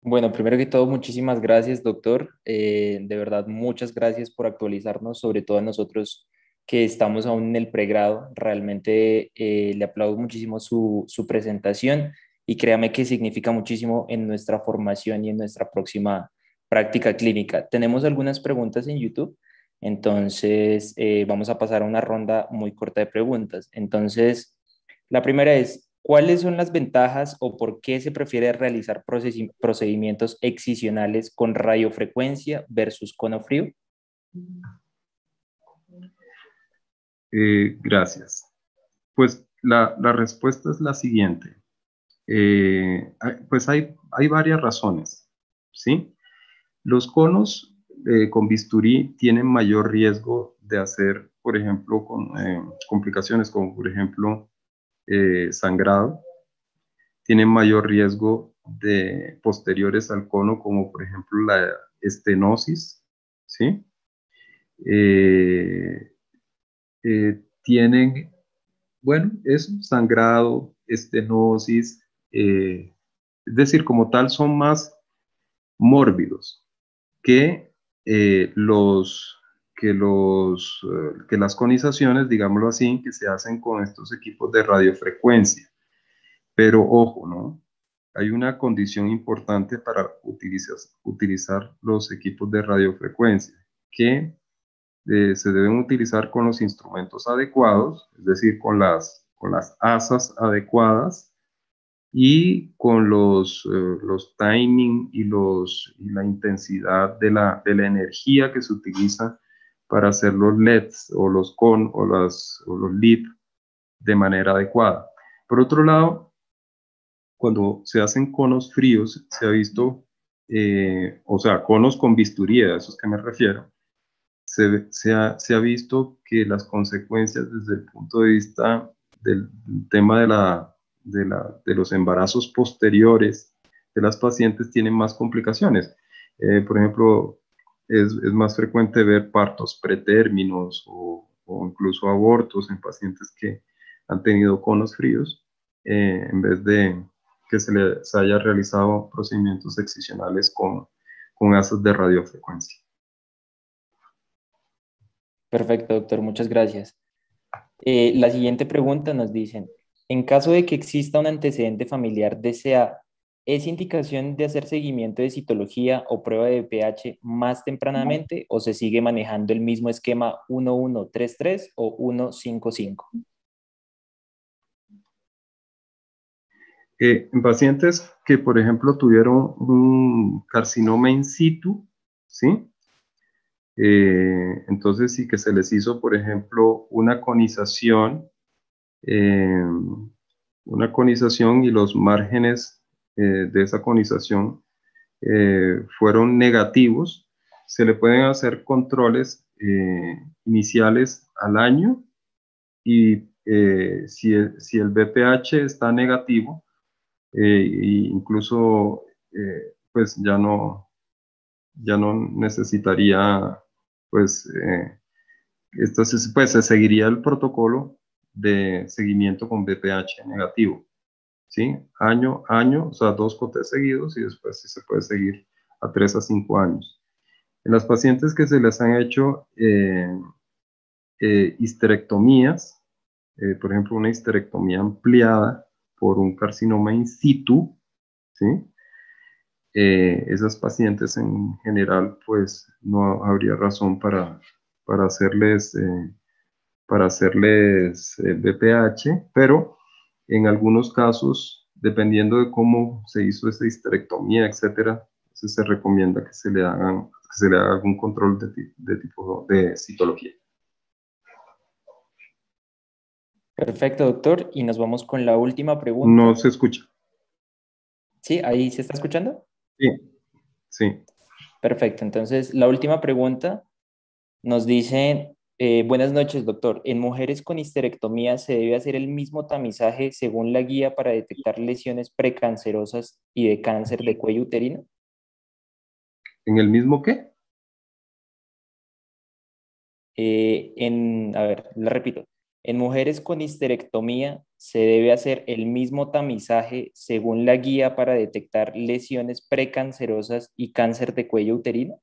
Bueno, primero que todo, muchísimas gracias, doctor. Eh, de verdad, muchas gracias por actualizarnos, sobre todo a nosotros que estamos aún en el pregrado. Realmente eh, le aplaudo muchísimo su, su, presentación y créame que significa muchísimo en nuestra formación y en nuestra próxima práctica clínica. Tenemos algunas preguntas en YouTube, entonces eh, vamos a pasar a una ronda muy corta de preguntas. Entonces, la primera es, ¿Cuáles son las ventajas o por qué se prefiere realizar procedimientos excisionales con radiofrecuencia versus cono frío? Eh, gracias. Pues la, respuesta es la siguiente. Eh, pues hay, hay varias razones, ¿sí? Los conos eh, con bisturí tienen mayor riesgo de hacer, por ejemplo, con complicaciones como, por ejemplo, sangrado, tienen mayor riesgo de posteriores al cono, como por ejemplo la estenosis, ¿sí? Eh, tienen, bueno, eso, sangrado, estenosis, es decir, como tal, son más mórbidos que los que, los, eh, que las conizaciones, digámoslo así, que se hacen con estos equipos de radiofrecuencia. Pero ojo, ¿no? Hay una condición importante para utilizar, utilizar los equipos de radiofrecuencia, que eh, se deben utilizar con los instrumentos adecuados, es decir, con las, con las asas adecuadas y con los, eh, los timing y, los, la intensidad de la, de la energía que se utiliza para hacer los LEDs o los CON o, las, los LEAD de manera adecuada. Por otro lado, cuando se hacen conos fríos, se ha visto, eh, o sea, conos con bisturí, a eso es que me refiero, se, ha, visto que las consecuencias desde el punto de vista del, tema de, la, de, la, de los embarazos posteriores de las pacientes tienen más complicaciones. Eh, por ejemplo, es, es, más frecuente ver partos pretérminos o, o, incluso abortos en pacientes que han tenido conos fríos, eh, en vez de que se les haya realizado procedimientos excisionales con, con asas de radiofrecuencia. Perfecto, doctor, muchas gracias. Eh, la siguiente pregunta nos dicen, en caso de que exista un antecedente familiar DCA, ¿es indicación de hacer seguimiento de citología o prueba de pH más tempranamente o se sigue manejando el mismo esquema 1133 o 155? Eh, en pacientes que, por ejemplo, tuvieron un carcinoma in situ, ¿sí? Eh, entonces sí que se les hizo, por ejemplo, una conización, eh, una conización y los márgenes eh, de esa conización fueron negativos, se le pueden hacer controles iniciales al año y si el, BPH está negativo, incluso pues ya no, ya no necesitaría, pues, eh, entonces, pues se seguiría el protocolo de seguimiento con BPH negativo, ¿sí? Año, año, o sea, dos cotes seguidos y después sí se puede seguir a tres a cinco años. En las pacientes que se les han hecho eh, eh, histerectomías, por ejemplo, una histerectomía ampliada por un carcinoma in situ, ¿sí? Eh, esas pacientes en general, pues no habría razón para, para hacerles, eh, para hacerles BPH, eh, pero en algunos casos, dependiendo de cómo se hizo esa histerectomía, etcétera, se recomienda que se le, hagan, que se le haga algún control de, de tipo de citología. Perfecto, doctor. Y nos vamos con la última pregunta. No se escucha. Sí, ahí se está escuchando. Sí, sí. Perfecto. Entonces, la última pregunta nos dice, eh, buenas noches, doctor. ¿En mujeres con histerectomía se debe hacer el mismo tamizaje según la guía para detectar lesiones precancerosas y de cáncer de cuello uterino? ¿En el mismo qué? Eh, en, a ver, la repito. En mujeres con histerectomía se debe hacer el mismo tamizaje según la guía para detectar lesiones precancerosas y cáncer de cuello uterino?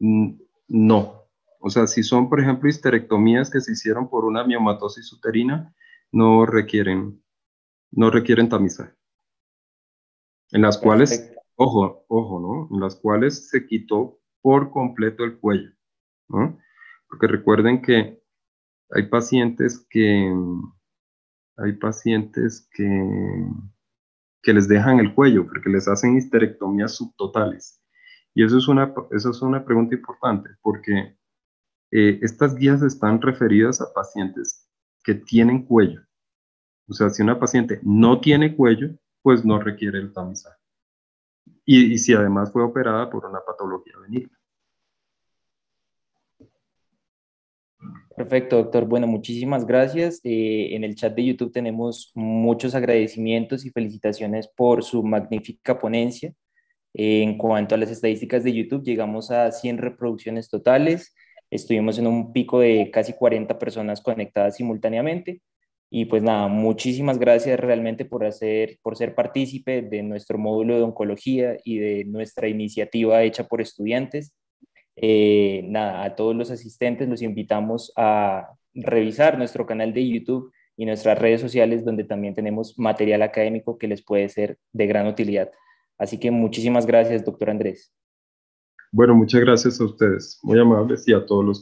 Mm, no. O sea, si son, por ejemplo, histerectomías que se hicieron por una miomatosis uterina, no requieren, no requieren tamizaje. En las cuales, ojo, ojo, ¿no? En las cuales se quitó por completo el cuello, ¿no? Porque recuerden que hay pacientes que, hay pacientes que, que les dejan el cuello porque les hacen histerectomías subtotales. Y eso es una, eso es una pregunta importante porque eh, estas guías están referidas a pacientes que tienen cuello. O sea, si una paciente no tiene cuello, pues no requiere el tamizaje. Y, y si además fue operada por una patología benigna. Perfecto, doctor. Bueno, muchísimas gracias. Eh, en el chat de YouTube tenemos muchos agradecimientos y felicitaciones por su magnífica ponencia. En cuanto a las estadísticas de YouTube, llegamos a 100 reproducciones totales. Estuvimos en un pico de casi 40 personas conectadas simultáneamente. Y pues nada, muchísimas gracias realmente por, hacer, por ser partícipe de nuestro módulo de oncología y de nuestra iniciativa hecha por estudiantes. Eh, nada, a todos los asistentes los invitamos a revisar nuestro canal de YouTube y nuestras redes sociales donde también tenemos material académico que les puede ser de gran utilidad. Así que muchísimas gracias, doctor Andrés. Bueno, muchas gracias a ustedes, muy amables y a todos los